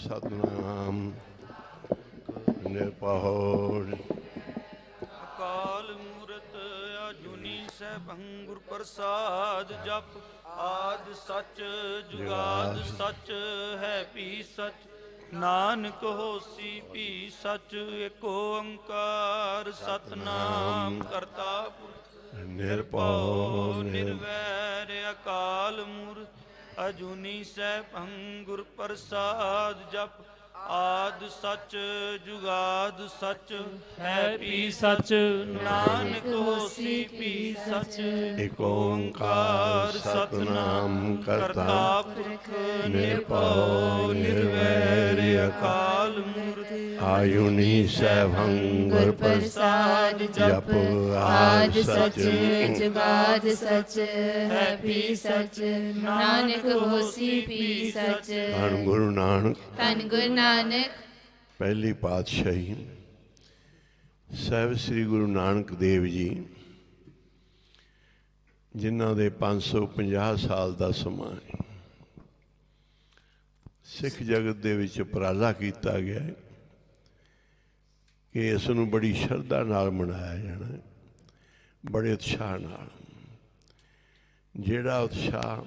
ਸਤਨਾਮ। ਨਿਰਭਉ ਅਕਾਲ ਮੂਰਤ ਆਜੁਨੀ ਸੈਭੰ ਗੁਰ ਪ੍ਰਸਾਦ ਜਪ। ਆਦ ਸੱਚ ਜੁਗਾਦ ਸੱਚ ਹੈ ਵੀ ਸੱਚ। ਨਾਨਕ ਹੋਸੀ ਵੀ ਸੱਚ ਏਕ ਓੰਕਾਰ ਸਤਨਾਮ। ਕਰਤਾ ਪੁਰਖ ਨਿਰਭਉ ਨਿਰ ਨਿਰਵੈਰ ਅਕਾਲ ਮੂਰਤ। ਅਜੂਨੀ ਸੈਭੰ ਗੁਰ ਪ੍ਰਸਾਦ ਜਪ ਆਦ ਸੱਚ ਜੁਗਾਦ ਸੱਚ ਹੈ ਵੀ ਸੱਚ ਨਾਨਕ ਹੋਸੀ ਵੀ ਸੱਚ। ਇਕ ਓੰਕਾਰ ਸਤਨਾਮ ਕਰਤਾ ਪੁਰਖ ਨਿਰਭਉ ਨਿਰਵੈਰ ਅਕਾਲ ਮੂਰਤ ਆਯੁਨੀ ਸੈਭੰ ਗੁਰ ਪ੍ਰਸਾਦ ਜਪ ਆਦ ਸਚ ਜੁਗਾਦ ਸਚ ਹੈ ਵੀ ਸਚ ਨਾਨਕ ਹੋਸੀ ਵੀ ਸਚ ਧੰਨ ਗੁਰੂ ਨਾਨਕ ਧੰਨ ਗੁਰੂ ਨਾਨਕ ਪਹਿਲੀ ਪਾਤਸ਼ਾਹੀ ਸਾਹਿਬ ਸ੍ਰੀ ਗੁਰੂ ਨਾਨਕ ਦੇਵ ਜੀ ਜਿਨ੍ਹਾਂ ਦੇ 550 ਸਾਲ ਦਾ ਸਮਾਂ ਹੈ ਸਿੱਖ ਜਗਤ ਦੇ ਵਿੱਚ ਉਪਰਾਲਾ ਕੀਤਾ ਗਿਆ ਹੈ ਕਿ ਇਸ ਨੂੰ ਬੜੀ ਸ਼ਰਧਾ ਨਾਲ ਮਨਾਇਆ ਜਾਣਾ ਹੈ, ਬੜੇ ਉਤਸ਼ਾਹ ਨਾਲ। ਜਿਹੜਾ ਉਤਸ਼ਾਹ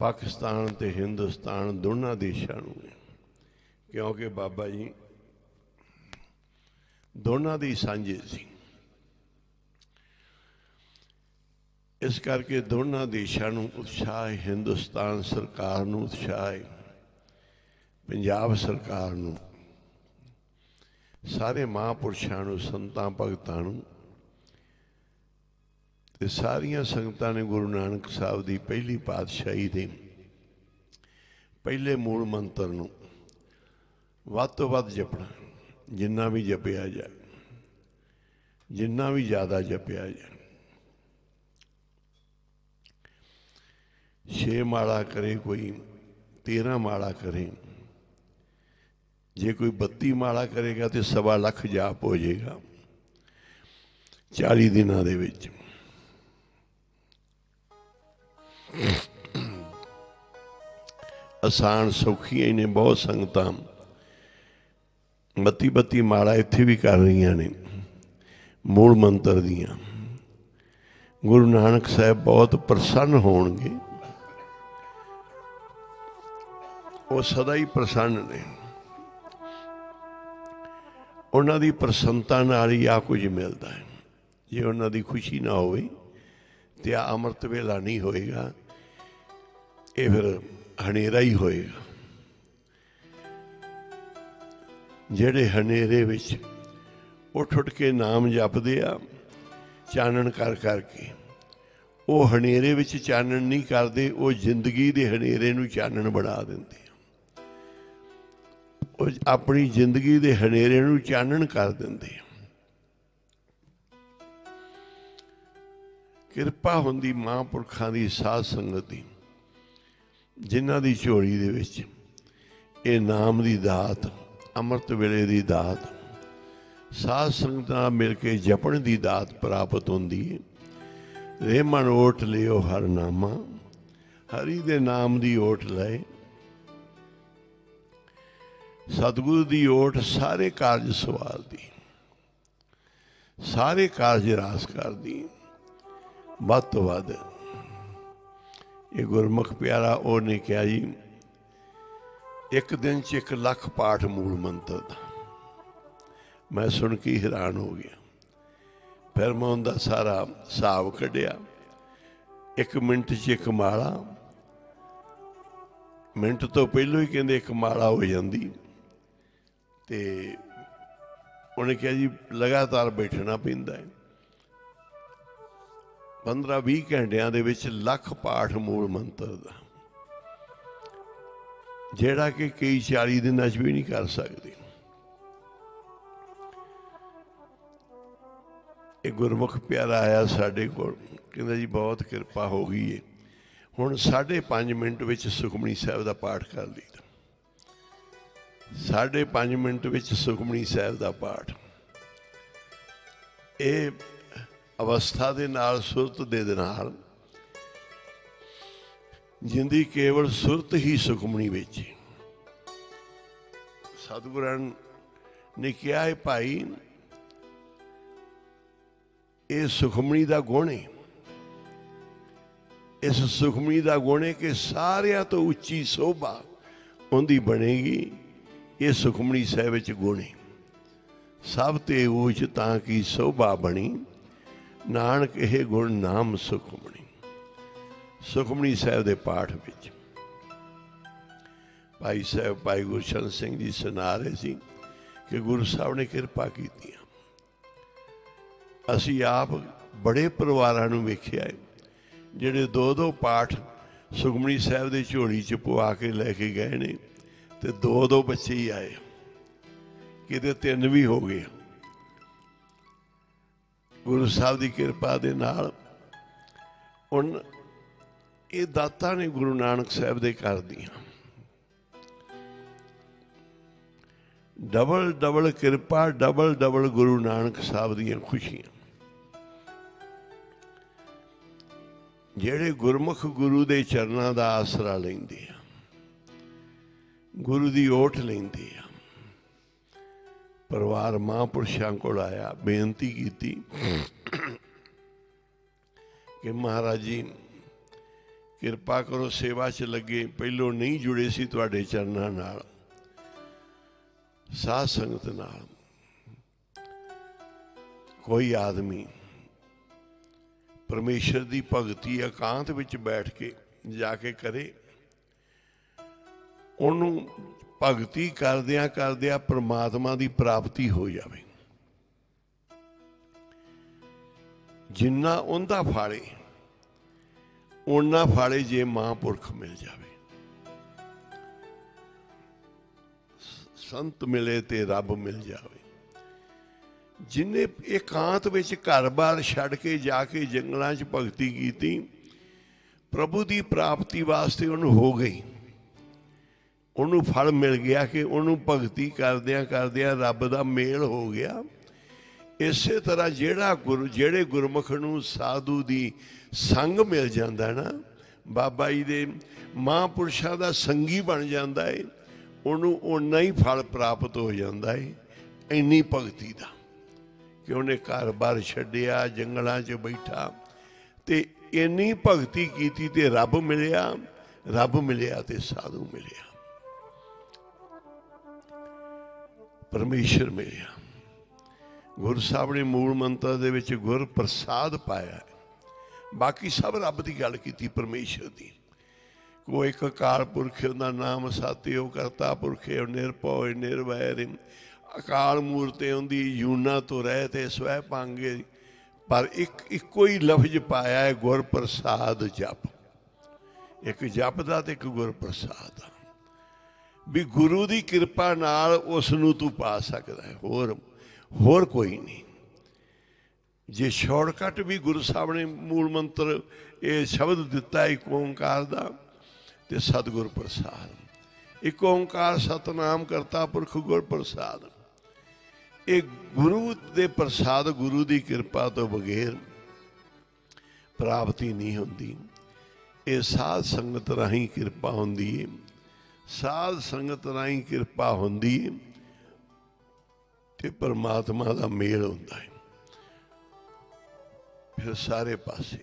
ਪਾਕਿਸਤਾਨ ਤੇ ਹਿੰਦੁਸਤਾਨ ਦੋਨਾਂ ਦੇਸ਼ਾਂ ਨੂੰ ਹੈ, ਕਿਉਂਕਿ ਬਾਬਾ ਜੀ ਦੋਨਾਂ ਦੀ ਸਾਂਝੇ ਸੀ। ਇਸ ਕਰਕੇ ਦੋਨਾਂ ਦੇਸ਼ਾਂ ਨੂੰ ਉਤਸ਼ਾਹ ਹਿੰਦੁਸਤਾਨ ਸਰਕਾਰ ਨੂੰ ਉਤਸ਼ਾਹ ਪੰਜਾਬ ਸਰਕਾਰ ਨੂੰ ਸਾਰੇ ਮਹਾਂਪੁਰਸ਼ਾਂ ਨੂੰ, ਸੰਤਾਂ, ਭਗਤਾਂ ਨੂੰ ਤੇ ਸਾਰੀਆਂ ਸੰਗਤਾਂ ਨੇ ਗੁਰੂ ਨਾਨਕ ਸਾਹਿਬ ਦੀ ਪਹਿਲੀ ਪਾਤਸ਼ਾਹੀ ਦੇ ਪਹਿਲੇ ਮੂਲ ਮੰਤਰ ਨੂੰ ਵੱਧ ਤੋਂ ਵੱਧ ਜਪਣਾ, ਜਿੰਨਾ ਵੀ ਜਪਿਆ ਜਾ ਜਿੰਨਾ ਵੀ ਜ਼ਿਆਦਾ ਜਪਿਆ ਜਾ ਛੇ ਮਾਲਾ ਕਰੇ ਕੋਈ 13 ਮਾਲਾ ਕਰੇ। ਜੇ ਕੋਈ 32 ਮਾਲਾ ਕਰੇਗਾ ਤੇ ਸਵਾ ਲੱਖ ਜਾਪ ਹੋ ਜਾਏਗਾ। 40 ਦਿਨਾਂ ਦੇ ਵਿੱਚ। ਆਸਾਨ ਸੌਖੀਆਂ ਨੇ, ਬਹੁਤ ਸੰਗਤਾਂ। ਬੱਤੀ ਬੱਤੀ ਮਾਲਾ ਇੱਥੇ ਵੀ ਕਰ ਰਹੀਆਂ ਨੇ, ਮੂਲ ਮੰਤਰ ਦੀਆਂ। ਗੁਰੂ ਨਾਨਕ ਸਾਹਿਬ ਬਹੁਤ ਪ੍ਰਸੰਨ ਹੋਣਗੇ। ਉਹ ਸਦਾ ਹੀ ਪ੍ਰਸੰਨ ਨੇ। ਉਹਨਾਂ ਦੀ ਪ੍ਰਸੰਨਤਾ ਨਾਲ ਹੀ ਆ ਕੁਝ ਮਿਲਦਾ ਹੈ। ਜੇ ਉਹਨਾਂ ਦੀ ਖੁਸ਼ੀ ਨਾ ਹੋਵੇ ਤੇ ਆ ਅੰਮ੍ਰਿਤ ਵੇਲਾ ਨਹੀਂ ਹੋਏਗਾ, ਇਹ ਫਿਰ ਹਨੇਰਾ ਹੀ ਹੋਏਗਾ। ਜਿਹੜੇ ਹਨੇਰੇ ਵਿੱਚ ਉੱਠ ਉੱਠ ਕੇ ਨਾਮ ਜਪਦੇ ਆ, ਚਾਨਣ ਕਰ ਕਰਕੇ ਉਹ ਹਨੇਰੇ ਵਿੱਚ ਚਾਨਣ ਨਹੀਂ ਕਰਦੇ, ਉਹ ਜ਼ਿੰਦਗੀ ਦੇ ਹਨੇਰੇ ਨੂੰ ਚਾਨਣ ਬਣਾ ਦਿੰਦੇ ਉਹ ਆਪਣੀ ਜ਼ਿੰਦਗੀ ਦੇ ਹਨੇਰੇ ਨੂੰ ਚਾਨਣ ਕਰ ਦਿੰਦੇ ਕਿਰਪਾ ਹੁੰਦੀ ਮਹਾਂਪੁਰਖਾਂ ਦੀ ਸਾਧ ਸੰਗਤ ਦੀ, ਜਿਨ੍ਹਾਂ ਦੀ ਝੋਲੀ ਦੇ ਵਿੱਚ ਇਹ ਨਾਮ ਦੀ ਦਾਤ, ਅੰਮ੍ਰਿਤ ਵੇਲੇ ਦੀ ਦਾਤ, ਸਾਧ ਸੰਗਤ ਨਾਲ ਮਿਲ ਕੇ ਜਪਣ ਦੀ ਦਾਤ ਪ੍ਰਾਪਤ ਹੁੰਦੀ ਹੈ। ਰੇ ਓਟ ਲਿਓ ਹਰ ਨਾਮਾ, ਹਰੀ ਦੇ ਨਾਮ ਦੀ ਓਟ ਲਏ। ਸਤਿਗੁਰੂ ਦੀ ਓਟ ਸਾਰੇ ਕਾਰਜ ਸਵਾਲਦੀ ਸਾਰੇ ਕਾਰਜ ਰਾਸ ਕਰਦੀ, ਵੱਧ ਤੋਂ ਵੱਧ। ਇਹ ਗੁਰਮੁਖ ਪਿਆਰਾ ਉਹਨੇ ਕਿਹਾ ਜੀ, ਇੱਕ ਦਿਨ ਚ ਇੱਕ ਲੱਖ ਪਾਠ ਮੂਲ ਮੰਤਰ ਦਾ। ਮੈਂ ਸੁਣ ਕੇ ਹੈਰਾਨ ਹੋ ਗਿਆ। ਫਿਰ ਮੈਂ ਉਹਦਾ ਸਾਰਾ ਹਿਸਾਬ ਕੱਢਿਆ। ਇੱਕ ਮਿੰਟ ਚ ਇੱਕ ਮਾਲਾ। ਮਿੰਟ ਤੋਂ ਪਹਿਲਾਂ ਹੀ ਕਹਿੰਦੇ ਇੱਕ ਮਾਲਾ ਹੋ ਜਾਂਦੀ। ਤੇ ਉਹਨੇ ਕਿਹਾ ਜੀ, ਲਗਾਤਾਰ ਬੈਠਣਾ ਪੈਂਦਾ ਹੈ। 15-20 ਘੰਟਿਆਂ ਦੇ ਵਿੱਚ ਲੱਖ ਪਾਠ ਮੂਲ ਮੰਤਰ ਦਾ। ਜਿਹੜਾ ਕਿ ਕਈ 40 ਦਿਨਾਂ 'ਚ ਵੀ ਨਹੀਂ ਕਰ ਸਕਦੇ। ਇਹ ਗੁਰਮੁਖ ਪਿਆਰਾ ਆਇਆ ਸਾਡੇ ਕੋਲ। ਕਹਿੰਦਾ ਜੀ, ਬਹੁਤ ਕਿਰਪਾ ਹੋ ਗਈ ਏ। ਹੁਣ 5.5 ਮਿੰਟ ਵਿੱਚ ਸੁਖਮਨੀ ਸਾਹਿਬ ਦਾ ਪਾਠ ਕਰ ਲਈ 5.5 ਮਿੰਟ ਵਿੱਚ ਸੁਖਮਣੀ ਸਾਹਿਬ ਦਾ ਪਾਠ। ਇਹ ਅਵਸਥਾ ਦੇ ਨਾਲ ਸੁਰਤ ਦੇ ਨਾਲ ਜਿੰਦੀ ਕੇਵਲ ਸੁਰਤ ਹੀ ਸੁਖਮਣੀ ਵਿੱਚ ਸਤਿਗੁਰਾਂ ਨੇ ਕਿਹਾ ਹੈ ਭਾਈ, ਇਹ ਸੁਖਮਣੀ ਦਾ ਗੁਣ ਹੈ ਇਸ ਸੁਖਮਣੀ ਦਾ ਗੁਣ ਹੈ ਕਿ ਸਾਰਿਆਂ ਤੋਂ ਉੱਚੀ ਸੋਭਾ ਉਹਦੀ ਬਣੇਗੀ। ਇਹ ਸੁਖਮਣੀ ਸਾਹਿਬ ਵਿੱਚ ਗੁਣ ਹੈ। ਸਭ ਤੇ ਊਚ ਤਾਂ ਕੀ ਸੋਭਾ ਬਣੀ, ਨਾਨਕ ਇਹ ਗੁਣ ਨਾਮ ਸੁਖਮਣੀ ਸੁਖਮਣੀ ਸਾਹਿਬ ਦੇ ਪਾਠ ਵਿੱਚ ਭਾਈ ਸਾਹਿਬ ਭਾਈ ਗੁਰਸ਼ਨ ਸਿੰਘ ਜੀ ਸੁਣਾ ਰਹੇ ਸੀ ਕਿ ਗੁਰੂ ਸਾਹਿਬ ਨੇ ਕਿਰਪਾ ਕੀਤੀ ਅਸੀਂ ਆਪ ਬੜੇ ਪਰਿਵਾਰਾਂ ਨੂੰ ਵੇਖਿਆ ਹੈ, ਜਿਹੜੇ ਦੋ ਦੋ ਪਾਠ ਸੁਖਮਣੀ ਸਾਹਿਬ ਦੇ ਝੋਲੀ ਚ ਪਵਾ ਕੇ ਲੈ ਕੇ ਗਏ ਨੇ। ਤੇ ਦੋ ਦੋ ਬੱਚੇ ਹੀ ਆਏ। ਕਿਤੇ ਤਿੰਨ ਵੀ ਹੋ ਗਏ। ਗੁਰੂ ਸਾਹਿਬ ਦੀ ਕਿਰਪਾ ਦੇ ਨਾਲ ਹੁਣ ਇਹ ਦਾਤਾ ਨੇ ਗੁਰੂ ਨਾਨਕ ਸਾਹਿਬ ਦੇ ਕਰ ਦੀਆਂ। ਡਬਲ ਡਬਲ ਕਿਰਪਾ, ਡਬਲ ਡਬਲ ਗੁਰੂ ਨਾਨਕ ਸਾਹਿਬ ਦੀਆਂ ਖੁਸ਼ੀਆਂ। ਜਿਹੜੇ ਗੁਰਮੁਖ ਗੁਰੂ ਦੇ ਚਰਨਾਂ ਦਾ ਆਸਰਾ ਲੈਂਦੇ ਆ ਗੁਰੂ ਦੀ ਓਟ ਲੈਂਦੇ ਆ। ਪਰਿਵਾਰ ਮਹਾਂਪੁਰਸ਼ਾਂ ਕੋਲ ਆਇਆ, ਬੇਨਤੀ ਕੀਤੀ ਕਿ ਮਹਾਰਾਜ ਜੀ, ਕਿਰਪਾ ਕਰੋ ਸੇਵਾ 'ਚ ਲੱਗੇ, ਪਹਿਲੋਂ ਨਹੀਂ ਜੁੜੇ ਸੀ ਤੁਹਾਡੇ ਚਰਨਾਂ ਨਾਲ, ਸਾਧ ਸੰਗਤ ਨਾਲ। ਕੋਈ ਆਦਮੀ ਪਰਮੇਸ਼ਰ ਦੀ ਭਗਤੀ ਇਕਾਂਤ ਵਿੱਚ ਬੈਠ ਕੇ ਜਾ ਕੇ ਕਰੇ ਉਹਨੂੰ ਭਗਤੀ ਕਰਦਿਆਂ ਕਰਦਿਆਂ ਪ੍ਰਮਾਤਮਾ ਦੀ ਪ੍ਰਾਪਤੀ ਹੋ ਜਾਵੇ। ਜਿੰਨਾ ਉਹਦਾ ਫਾਲੇ ਉਹਨਾਂ ਫਾਲੇ ਜੇ ਮਹਾਂਪੁਰਖ ਮਿਲ ਜਾਵੇ। ਸੰਤ ਮਿਲੇ ਤੇ ਰੱਬ ਮਿਲ ਜਾਵੇ। ਜਿਨੇ ਇਕਾਂਤ ਵਿੱਚ ਘਰ-ਬਾਰ ਛੱਡ ਕੇ ਜਾ ਕੇ ਜੰਗਲਾਂ 'ਚ ਭਗਤੀ ਕੀਤੀ, ਪ੍ਰਭੂ ਦੀ ਪ੍ਰਾਪਤੀ ਵਾਸਤੇ ਉਹਨੂੰ ਹੋ ਗਈ। ਉਹਨੂੰ ਫਲ ਮਿਲ ਗਿਆ ਕਿ ਉਹਨੂੰ ਭਗਤੀ ਕਰਦਿਆਂ ਕਰਦਿਆਂ ਰੱਬ ਦਾ ਮੇਲ ਹੋ ਗਿਆ। ਇਸੇ ਤਰ੍ਹਾਂ ਜਿਹੜਾ ਗੁਰੂ, ਜਿਹੜੇ ਗੁਰਮੁਖ ਨੂੰ ਸਾਧੂ ਦੀ ਸੰਗ ਮਿਲ ਜਾਂਦਾ ਨਾ, ਬਾਬਾ ਜੀ ਦੇ ਮਹਾਂਪੁਰਸ਼ਾਂ ਦਾ ਸੰਗੀ ਬਣ ਜਾਂਦਾ ਏ, ਉਹਨੂੰ ਓਨਾ ਹੀ ਫਲ ਪ੍ਰਾਪਤ ਹੋ ਜਾਂਦਾ ਏ, ਇੰਨੀ ਭਗਤੀ ਦਾ ਕਿ ਉਹਨੇ ਘਰ-ਬਾਰ ਛੱਡਿਆ, ਜੰਗਲਾਂ 'ਚ ਬੈਠਾ ਤੇ ਇੰਨੀ ਭਗਤੀ ਕੀਤੀ ਤੇ ਰੱਬ ਮਿਲਿਆ ਰੱਬ ਮਿਲਿਆ ਤੇ ਸਾਧੂ ਮਿਲਿਆ। ਪਰਮੇਸ਼ਰ ਮਿਲਿਆ ਗੁਰੂ ਸਾਹਿਬ ਨੇ ਮੂਲ ਮੰਤਰ ਦੇ ਵਿੱਚ ਗੁਰ ਪ੍ਰਸਾਦ ਪਾਇਆ ਬਾਕੀ ਸਭ ਰੱਬ ਦੀ ਗੱਲ ਕੀਤੀ ਪਰਮੇਸ਼ਰ ਦੀ। ਕੋ ਇੱਕ ਅਕਾਲ ਪੁਰਖ ਦਾ ਨਾਮ ਉਹ ਕਰਤਾ ਪੁਰਖੇ ਨਿਰਭਉ ਨਿਰਵੈਰ ਅਕਾਲ ਮੂਰਤੇ ਉਹਦੀ ਯੂਨਾ ਤੋਂ ਰਹਿ ਤੇ ਸਵੈ ਪਾਂਗੇ ਪਰ ਇੱਕ, ਇੱਕੋ ਹੀ ਲਫ਼ਜ਼ ਪਾਇਆ ਹੈ, ਗੁਰ ਪ੍ਰਸਾਦ ਜਪ। ਇੱਕ ਜਪ ਦਾ ਤੇ ਇੱਕ ਗੁਰ ਪ੍ਰਸਾਦ। ਦਾ ਵੀ ਗੁਰੂ ਦੀ ਕਿਰਪਾ ਨਾਲ ਉਸ ਨੂੰ ਤੂੰ ਪਾ ਸਕਦਾ ਹੈ। ਹੋਰ ਹੋਰ ਕੋਈ ਨਹੀਂ। ਜੇ ਸ਼ਾਰਟਕਟ ਵੀ ਗੁਰੂ ਸਾਹਿਬ ਨੇ ਮੂਲ ਮੰਤਰ ਇਹ ਸ਼ਬਦ ਦਿੱਤਾ ਹੈ ਇੱਕ ਓੰਕਾਰ ਦਾ, ਤੇ ਸਤਿਗੁਰ ਪ੍ਰਸਾਦ। ਇੱਕ ਓੰਕਾਰ ਸਤਨਾਮ ਕਰਤਾ ਪੁਰਖ ਗੁਰ ਪ੍ਰਸਾਦ। ਇਹ ਗੁਰੂ ਦੇ ਪ੍ਰਸਾਦ ਗੁਰੂ ਦੀ ਕਿਰਪਾ ਤੋਂ ਬਗੈਰ ਪ੍ਰਾਪਤੀ ਨਹੀਂ ਹੁੰਦੀ। ਇਹ ਸਾਧ ਸੰਗਤ ਰਾਹੀਂ ਕਿਰਪਾ ਹੁੰਦੀ ਹੈ ਸਾਧ ਸੰਗਤ ਰਾਹੀਂ ਕਿਰਪਾ ਹੁੰਦੀ ਹੈ ਤੇ ਪਰਮਾਤਮਾ ਦਾ ਮੇਲ ਹੁੰਦਾ ਹੈ ਫਿਰ ਸਾਰੇ ਪਾਸੇ।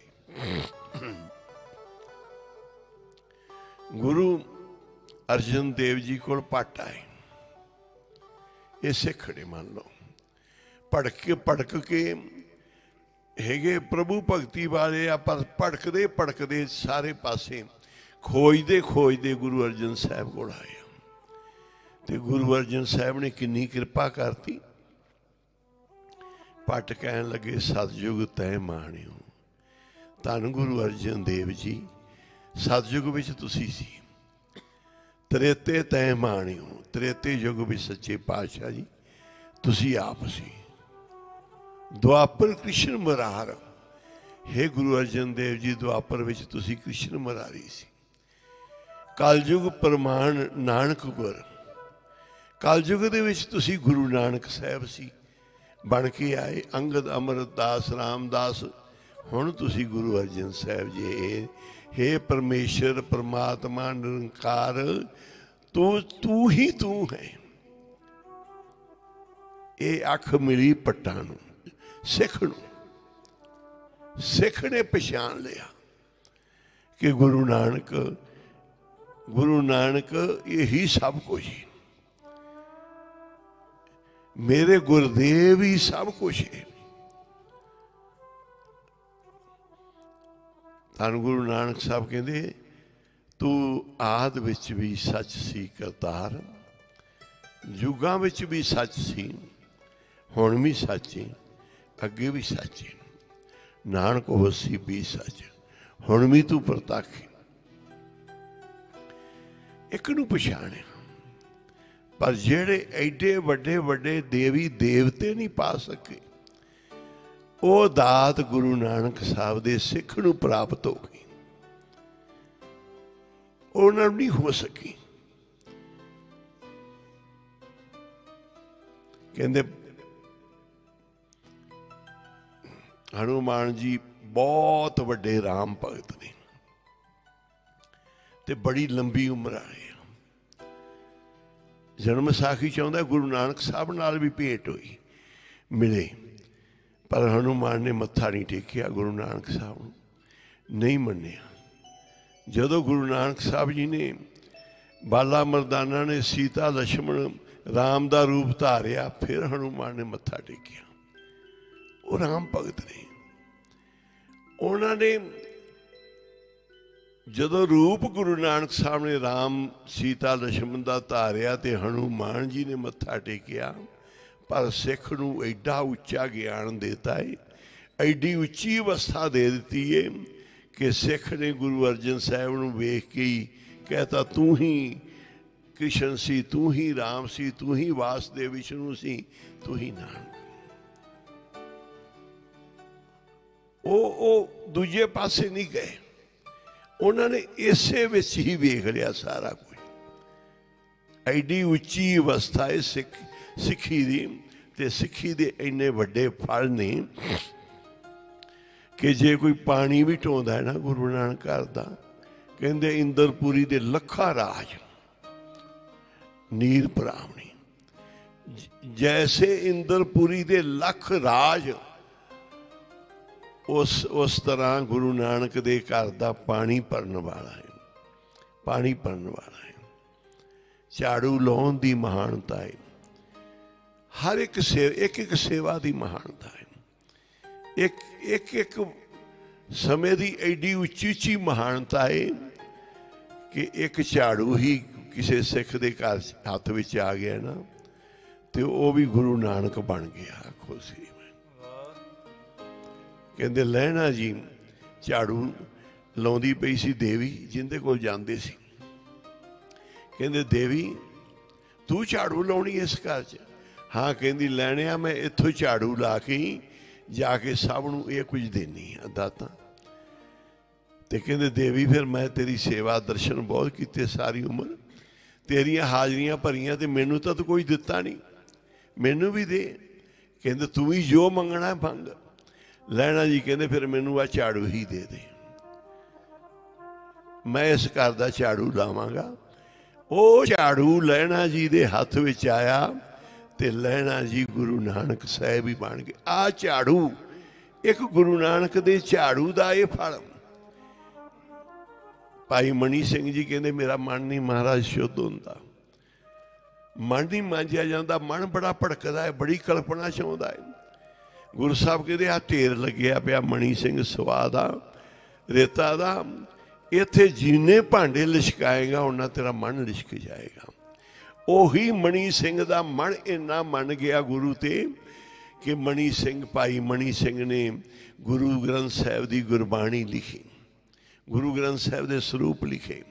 ਗੁਰੂ ਅਰਜਨ ਦੇਵ ਜੀ ਕੋਲ ਪੱਟ ਆਏ। ਇਹ ਸਿੱਖ ਨੇ ਮੰਨ ਲਓ। ਭੜਕ ਭੜਕ ਕੇ ਹੈਗੇ ਪ੍ਰਭੂ ਭਗਤੀ ਵਾਲੇ ਆ, ਪਰ ਭੜਕਦੇ ਭੜਕਦੇ ਸਾਰੇ ਪਾਸੇ ਖੋਜਦੇ ਖੋਜਦੇ ਗੁਰੂ ਅਰਜਨ ਸਾਹਿਬ ਕੋਲ ਆਏ ਤੇ ਗੁਰੂ ਅਰਜਨ ਸਾਹਿਬ ਨੇ ਕਿੰਨੀ ਕਿਰਪਾ ਕਰਤੀ। ਪਟ ਕਹਿਣ ਲੱਗੇ ਸਤਜੁਗ ਤੈ ਮਾਣਿਓ। ਧੰਨ ਗੁਰੂ ਅਰਜਨ ਦੇਵ ਜੀ ਸਤਜੁਗ ਵਿੱਚ ਤੁਸੀਂ ਸੀ। ਤ੍ਰੇਤੇ ਤੈ ਮਾਣਿਓ। ਤ੍ਰੇਤੇ ਯੁਗ ਵਿੱਚ ਸੱਚੇ ਪਾਤਸ਼ਾਹ ਜੀ, ਤੁਸੀਂ ਆਪ ਸੀ। ਦੁਆਪਰ ਕ੍ਰਿਸ਼ਨ ਮਰਾਰ। ਹੈ ਗੁਰੂ ਅਰਜਨ ਦੇਵ ਜੀ, ਦੁਆਪਰ ਵਿੱਚ ਤੁਸੀਂ ਕ੍ਰਿਸ਼ਨ ਮਰਾਰੀ ਸੀ। ਕਲਯੁਗ ਪ੍ਰਮਾਣ ਨਾਨਕ ਗੁਰ। ਕਲਯੁਗ ਦੇ ਵਿੱਚ ਤੁਸੀਂ ਗੁਰੂ ਨਾਨਕ ਸਾਹਿਬ ਸੀ। ਬਣ ਕੇ ਆਏ, ਅੰਗਦ ਅਮਰਦਾਸ ਰਾਮਦਾਸ। ਹੁਣ ਤੁਸੀਂ ਗੁਰੂ ਅਰਜਨ ਸਾਹਿਬ ਜੀ हे ਪਰਮੇਸ਼ਰ, ਪ੍ਰਮਾਤਮਾ, ਨਿਰੰਕਾਰ, ਤੂੰ ਤੂੰ ਹੀ ਤੂੰ ਹੈ। ਇਹ ਅੱਖ ਮਿਲੀ ਪੱਟਾਂ ਨੂੰ, ਸਿੱਖ ਨੂੰ। ਸਿੱਖ ਨੇ ਪਛਾਣ ਲਿਆ ਕਿ ਗੁਰੂ ਨਾਨਕ ਗੁਰੂ ਨਾਨਕ, ਇਹੀ ਸਭ ਕੁਝ। ਹੈ ਮੇਰੇ ਗੁਰਦੇਵ ਹੀ ਸਭ ਕੁਝ ਹੈ। ਧੰਨ ਗੁਰੂ ਨਾਨਕ ਸਾਹਿਬ ਕਹਿੰਦੇ, ਤੂੰ ਆਦ ਵਿੱਚ ਵੀ ਸੱਚ ਸੀ ਕਰਤਾਰ, ਯੁਗਾਂ ਵਿੱਚ ਵੀ ਸੱਚ ਸੀ, ਹੁਣ ਵੀ ਸੱਚ ਹੈ ਅੱਗੇ ਵੀ ਸੱਚ ਹੈ ਨਾਨਕ ਹੋਸੀ ਵੀ ਸੱਚ, ਹੁਣ ਵੀ ਤੂੰ ਪ੍ਰਤੱਖ ਇੱਕ ਨੂੰ ਪਛਾਣਿਆ ਪਰ ਜਿਹੜੇ ਐਡੇ ਵੱਡੇ ਵੱਡੇ ਦੇਵੀ ਦੇਵਤੇ ਨਹੀਂ ਪਾ ਸਕੇ, ਉਹ ਦਾਤ ਗੁਰੂ ਨਾਨਕ ਸਾਹਿਬ ਦੇ ਸਿੱਖ ਨੂੰ ਪ੍ਰਾਪਤ ਹੋ ਗਈ ਉਹਨਾਂ ਨੂੰ ਨਹੀਂ ਹੋ ਸਕੀ। ਕਹਿੰਦੇ, ਹਨੂਮਾਨ ਜੀ ਬਹੁਤ ਵੱਡੇ ਰਾਮ ਭਗਤ ਨੇ ਤੇ ਬੜੀ ਲੰਬੀ ਉਮਰ ਆਏ। ਜਨਮ ਸਾਖੀ ਚਾਹੁੰਦਾ ਗੁਰੂ ਨਾਨਕ ਸਾਹਿਬ ਨਾਲ ਵੀ ਭੇਟ ਹੋਈ, ਮਿਲੇ। ਪਰ ਹਨੂਮਾਨ ਨੇ ਮੱਥਾ ਨਹੀਂ ਟੇਕਿਆ ਗੁਰੂ ਨਾਨਕ ਸਾਹਿਬ ਨੂੰ, ਨਹੀਂ ਮੰਨਿਆ। ਜਦੋਂ ਗੁਰੂ ਨਾਨਕ ਸਾਹਿਬ ਜੀ ਨੇ ਬਾਲਾ ਮਰਦਾਨਾ ਨੇ ਸੀਤਾ ਲక్ష్మਣ ਰਾਮ ਦਾ ਰੂਪ ਧਾਰਿਆ, ਫਿਰ ਹਨੂਮਾਨ ਨੇ ਮੱਥਾ ਟੇਕਿਆ। ਉਹ ਰਾਮ ਭਗਤ ਨੇ। ਉਹਨਾਂ ਨੇ ਜਦੋਂ ਰੂਪ ਗੁਰੂ ਨਾਨਕ ਸਾਹਿਬ ਨੇ ਰਾਮ ਸੀਤਾ ਲక్ష్మణ ਦਾ ਧਾਰਿਆ ਤੇ ਹਨੂਮਾਨ ਜੀ ਨੇ ਮੱਥਾ ਟੇਕਿਆ, ਪਰ ਸਿੱਖ ਨੂੰ ਐਡਾ ਉੱਚਾ ਗਿਆਨ ਦਿੱਤਾ ਏ, ਐਡੀ ਉੱਚੀ ਅਵਸਥਾ ਦੇ ਦਿੱਤੀ ਏ ਕਿ ਸਿੱਖ ਨੇ ਗੁਰੂ ਅਰਜਨ ਸਾਹਿਬ ਨੂੰ ਵੇਖ ਕੇ ਹੀ ਕਹਤਾ, ਤੂੰ ਹੀ ਕ੍ਰਿਸ਼ਨ ਸੀ, ਤੂੰ ਹੀ ਰਾਮ ਸੀ, ਤੂੰ ਹੀ ਵਾਸਦੇਵ ਵਿਸ਼ਨੂੰ ਸੀ, ਤੂੰ ਹੀ ਨਾਨਕ ਉਹ ਉਹ ਦੂਜੇ ਪਾਸੇ ਨਹੀਂ ਗਏ। ਉਹਨਾਂ ਨੇ ਇਸੇ ਵਿੱਚ ਹੀ ਵੇਖ ਲਿਆ ਸਾਰਾ ਕੁਝ। ਐਡੀ ਉੱਚੀ ਅਵਸਥਾ ਹੈ ਸਿੱਖ, ਸਿੱਖੀ ਦੀ ਤੇ ਸਿੱਖੀ ਦੇ ਇੰਨੇ ਵੱਡੇ ਫਲ ਨੇ ਕਿ ਜੇ ਕੋਈ ਪਾਣੀ ਵੀ ਢੋਂਦਾ ਹੈ ਨਾ ਗੁਰੂ ਨਾਨਕ ਘਰ ਦਾ, ਕਹਿੰਦੇ ਇੰਦਰਪੁਰੀ ਦੇ ਲੱਖਾਂ ਰਾਜ ਨੀਰ ਪ੍ਰਾਵਣੀ ਜੈਸੇ ਇੰਦਰਪੁਰੀ ਦੇ ਲੱਖ ਰਾਜ ਉਸ ਉਸ ਤਰ੍ਹਾਂ ਗੁਰੂ ਨਾਨਕ ਦੇ ਘਰ ਦਾ ਪਾਣੀ ਭਰਨ ਵਾਲਾ ਹੈ। ਪਾਣੀ ਭਰਨ ਵਾਲਾ ਹੈ। ਝਾੜੂ ਲਾਉਣ ਦੀ ਮਹਾਨਤਾ ਹੈ। ਹਰ ਇੱਕ ਸੇ ਇੱਕ ਇੱਕ ਸੇਵਾ ਦੀ ਮਹਾਨਤਾ ਹੈ। ਇੱਕ ਇੱਕ ਇੱਕ ਸਮੇਂ ਦੀ ਐਡੀ ਉੱਚੀ ਉੱਚੀ ਮਹਾਨਤਾ ਹੈ ਕਿ ਇੱਕ ਝਾੜੂ ਹੀ ਕਿਸੇ ਸਿੱਖ ਦੇ ਘਰ ਹੱਥ ਵਿੱਚ ਆ ਗਿਆ ਨਾ, ਤੇ ਉਹ ਵੀ ਗੁਰੂ ਨਾਨਕ ਬਣ ਗਿਆ ਖੁਸ਼ੀ ਕਹਿੰਦੇ ਲੈਣਾ ਜੀ ਝਾੜੂ ਲਾਉਂਦੀ ਪਈ ਸੀ ਦੇਵੀ, ਜਿੰਦੇ ਕੋਲ ਜਾਂਦੇ ਸੀ। ਕਹਿੰਦੇ, ਦੇਵੀ, ਤੂੰ ਝਾੜੂ ਲਾਉਣੀ ਇਸ ਘਰ 'ਚ? ਹਾਂ, ਕਹਿੰਦੀ ਲੈਣਿਆ ਮੈਂ ਇੱਥੋਂ ਝਾੜੂ ਲਾ ਕੇ ਜਾ ਕੇ ਸਭ ਨੂੰ ਇਹ ਕੁਝ ਦੇਣੀ ਆ, ਦਾਤਾ। ਤੇ ਕਹਿੰਦੇ, ਦੇਵੀ, ਫਿਰ ਮੈਂ ਤੇਰੀ ਸੇਵਾ ਦਰਸ਼ਨ ਬਹੁਤ ਕੀਤੇ ਸਾਰੀ ਉਮਰ। ਤੇਰੀਆਂ ਹਾਜ਼ਰੀਆਂ ਭਰੀਆਂ ਤੇ ਮੈਨੂੰ ਤਾਂ ਕੋਈ ਦਿੱਤਾ ਨਹੀਂ। ਮੈਨੂੰ ਵੀ ਦੇ। ਕਹਿੰਦੇ, ਤੂੰ ਵੀ ਜੋ ਮੰਗਣਾ ਮੰਗ। ਲੈਣਾ ਜੀ ਕਹਿੰਦੇ, ਫਿਰ ਮੈਨੂੰ ਆ ਝਾੜੂ ਹੀ ਦੇ ਦੇ। ਮੈਂ ਇਸ ਘਰ ਦਾ ਝਾੜੂ ਲਾਵਾਂਗਾ। ਉਹ ਝਾੜੂ ਲੈਣਾ ਜੀ ਦੇ ਹੱਥ ਵਿੱਚ ਆਇਆ ਤੇ ਲੈਣਾ ਜੀ ਗੁਰੂ ਨਾਨਕ ਸਾਹਿਬ ਹੀ ਬਣ ਗਏ। ਆ ਝਾੜੂ, ਇੱਕ ਗੁਰੂ ਨਾਨਕ ਦੇ ਝਾੜੂ ਦਾ ਇਹ ਫਲ। ਭਾਈ ਮਣੀ ਸਿੰਘ ਜੀ ਕਹਿੰਦੇ, ਮੇਰਾ ਮਨ ਨਹੀਂ ਮਹਾਰਾਜ ਸ਼ੁੱਧ ਹੁੰਦਾ। ਮਨ ਨਹੀਂ ਮਾਂਜਿਆ ਜਾਂਦਾ, ਮਨ ਬੜਾ ਭੜਕਦਾ ਹੈ, ਬੜੀ ਕਲਪਨਾ ਚ ਆਉਂਦਾ ਹੈ। ਗੁਰੂ ਸਾਹਿਬ ਕਹਿੰਦੇ ਆ ਢੇਰ ਲੱਗਿਆ ਪਿਆ ਮਣੀ ਸਿੰਘ ਸਵਾ ਦਾ, ਰੇਤਾ ਦਾ। ਇੱਥੇ ਜਿੰਨੇ ਭਾਂਡੇ ਲਿਸ਼ਕਾਏਗਾ, ਉਹਨਾਂ ਤੇਰਾ ਮਨ ਲਿਸ਼ਕ ਜਾਏਗਾ। ਉਹੀ ਮਣੀ ਸਿੰਘ ਦਾ ਮਨ ਇੰਨਾ ਮੰਨ ਗਿਆ ਗੁਰੂ ਤੇ ਕਿ ਮਣੀ ਸਿੰਘ ਭਾਈ ਮਣੀ ਸਿੰਘ ਨੇ ਗੁਰੂ ਗ੍ਰੰਥ ਸਾਹਿਬ ਦੀ ਗੁਰਬਾਣੀ ਲਿਖੀ, ਗੁਰੂ ਗ੍ਰੰਥ ਸਾਹਿਬ ਦੇ ਸਰੂਪ ਲਿਖੇ।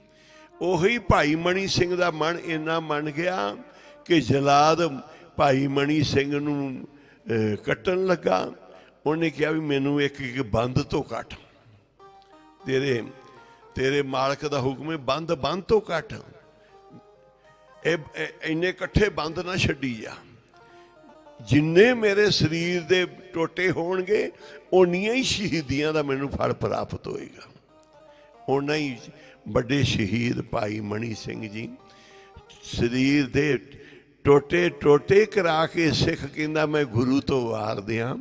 ਉਹੀ ਭਾਈ ਮਣੀ ਸਿੰਘ ਦਾ ਮਨ ਇੰਨਾ ਮੰਨ ਗਿਆ ਕਿ ਜਲਾਦ ਭਾਈ ਮਣੀ ਸਿੰਘ ਨੂੰ ਕੱਟਣ ਲੱਗਾ। ਉਹਨੇ ਕਿਹਾ ਵੀ ਮੈਨੂੰ ਇੱਕ ਇੱਕ ਬੰਦ ਤੋਂ ਕੱਟ। ਤੇਰੇ ਤੇਰੇ ਮਾਲਕ ਦਾ ਹੁਕਮ ਹੈ, ਬੰਦ ਬੰਦ ਤੋਂ ਕੱਟ। ਇਹ ਇੰਨੇ ਇਕੱਠੇ ਬੰਦ ਨਾ ਛੱਡੀ ਜਾ। ਜਿੰਨੇ ਮੇਰੇ ਸਰੀਰ ਦੇ ਟੋਟੇ ਹੋਣਗੇ, ਓਨੀਆਂ ਹੀ ਸ਼ਹੀਦੀਆਂ ਦਾ ਮੈਨੂੰ ਫਲ ਪ੍ਰਾਪਤ ਹੋਏਗਾ। ਉਹਨਾਂ ਹੀ ਵੱਡੇ ਸ਼ਹੀਦ ਭਾਈ ਮਣੀ ਸਿੰਘ ਜੀ, ਸਰੀਰ ਦੇ ਟੋਟੇ ਟੋਟੇ ਕਰਾ ਕੇ ਸਿੱਖ ਕਹਿੰਦਾ, ਮੈਂ ਗੁਰੂ ਤੋਂ ਵਾਰ ਦਿਆਂ।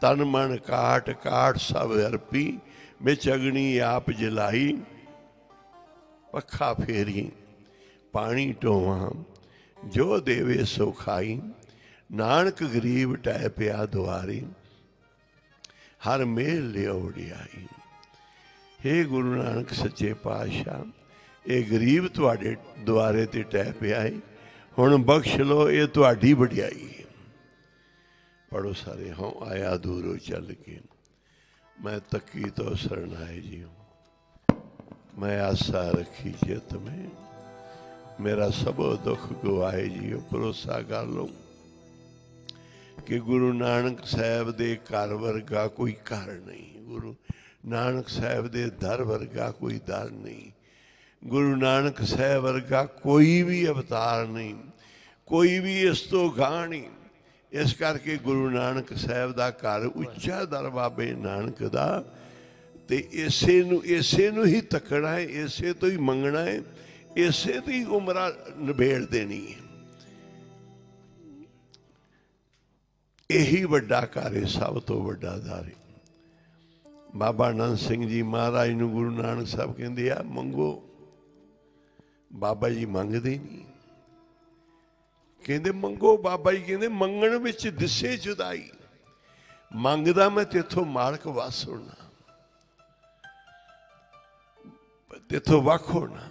ਤਨ ਮਨ ਕਾਟ ਕਾਟ ਸਭ ਅਰਪੀ। ਵਿੱਚ ਅਗਣੀ ਆਪ ਜਲਾਈ। ਪੱਖਾ ਫੇਰੀ, ਪਾਣੀ ਢੋਵਾਂ। ਜੋ ਦੇਵੇ ਸੋ ਖਾਈ। ਨਾਨਕ ਗਰੀਬ ਟੈ ਪਿਆ ਦੁਆਰੀ। ਹਰ ਮੇਲ ਲਿਉੜਿਆਈ ਹੇ ਗੁਰੂ ਨਾਨਕ ਸੱਚੇ ਪਾਤਸ਼ਾਹ, ਇਹ ਗਰੀਬ ਤੁਹਾਡੇ ਦੁਆਰੇ ਤੇ ਟੈ ਪਿਆ ਹੈ ਹੁਣ ਬਖਸ਼ ਲੋ ਇਹ ਤੁਹਾਡੀ ਵਡਿਆਈ ਹੈ। ਪੜੋ ਸਾਰੇ ਹਾਂ ਆਇਆ ਦੂਰੋਂ ਚੱਲ ਕੇ। ਮੈਂ ਤੱਕੀ ਤੋਂ ਸਰਣਾਏ ਜੀਉ। ਮੈਂ ਆਸਾ ਰੱਖੀ ਜੇ ਮੈਂ। ਮੇਰਾ ਸਭੋ ਦੁੱਖ ਗਵਾਏ ਜੀਉ, ਭਰੋਸਾ ਕਰ ਲਓ ਕਿ ਗੁਰੂ ਨਾਨਕ ਸਾਹਿਬ ਦੇ ਘਰ ਵਰਗਾ ਕੋਈ ਘਰ ਨਹੀਂ। ਗੁਰੂ ਨਾਨਕ ਸਾਹਿਬ ਦੇ ਦਰ ਵਰਗਾ ਕੋਈ ਦਰ ਨਹੀਂ। ਗੁਰੂ ਨਾਨਕ ਸਾਹਿਬ ਵਰਗਾ ਕੋਈ ਵੀ ਅਵਤਾਰ ਨਹੀਂ। ਕੋਈ ਵੀ ਇਸ ਤੋਂ ਗਾਂ ਨਹੀਂ। ਇਸ ਕਰਕੇ ਗੁਰੂ ਨਾਨਕ ਸਾਹਿਬ ਦਾ ਘਰ ਉੱਚਾ ਦਰ ਬਾਬੇ ਨਾਨਕ ਦਾ ਤੇ ਇਸੇ ਨੂੰ ਇਸੇ ਨੂੰ ਹੀ ਤੱਕਣਾ ਹੈ, ਇਸੇ ਤੋਂ ਹੀ ਮੰਗਣਾ ਹੈ, ਇਸੇ ਤੋਂ ਹੀ ਉਮਰਾਂ ਨਿਬੇੜ ਦੇਣੀ ਹੈ। ਇਹੀ ਵੱਡਾ ਘਰ ਹੈ, ਸਭ ਤੋਂ ਵੱਡਾ ਦਰ ਹੈ। ਬਾਬਾ ਆਨੰਦ ਸਿੰਘ ਜੀ ਮਹਾਰਾਜ ਨੂੰ ਗੁਰੂ ਨਾਨਕ ਸਾਹਿਬ ਕਹਿੰਦੇ ਆ, ਮੰਗੋ। ਬਾਬਾ ਜੀ ਮੰਗਦੇ ਨਹੀਂ। ਕਹਿੰਦੇ, ਮੰਗੋ ਬਾਬਾ ਜੀ, ਕਹਿੰਦੇ, ਮੰਗਣ ਵਿੱਚ ਦਿਸੇ ਜੁਦਾਈ। ਮੰਗਦਾ ਮੈਂ ਤੇਥੋਂ ਮਾਲਕ ਵਸ ਹੋਣਾ। ਤੇਥੋਂ ਵੱਖ ਹੋਣਾ।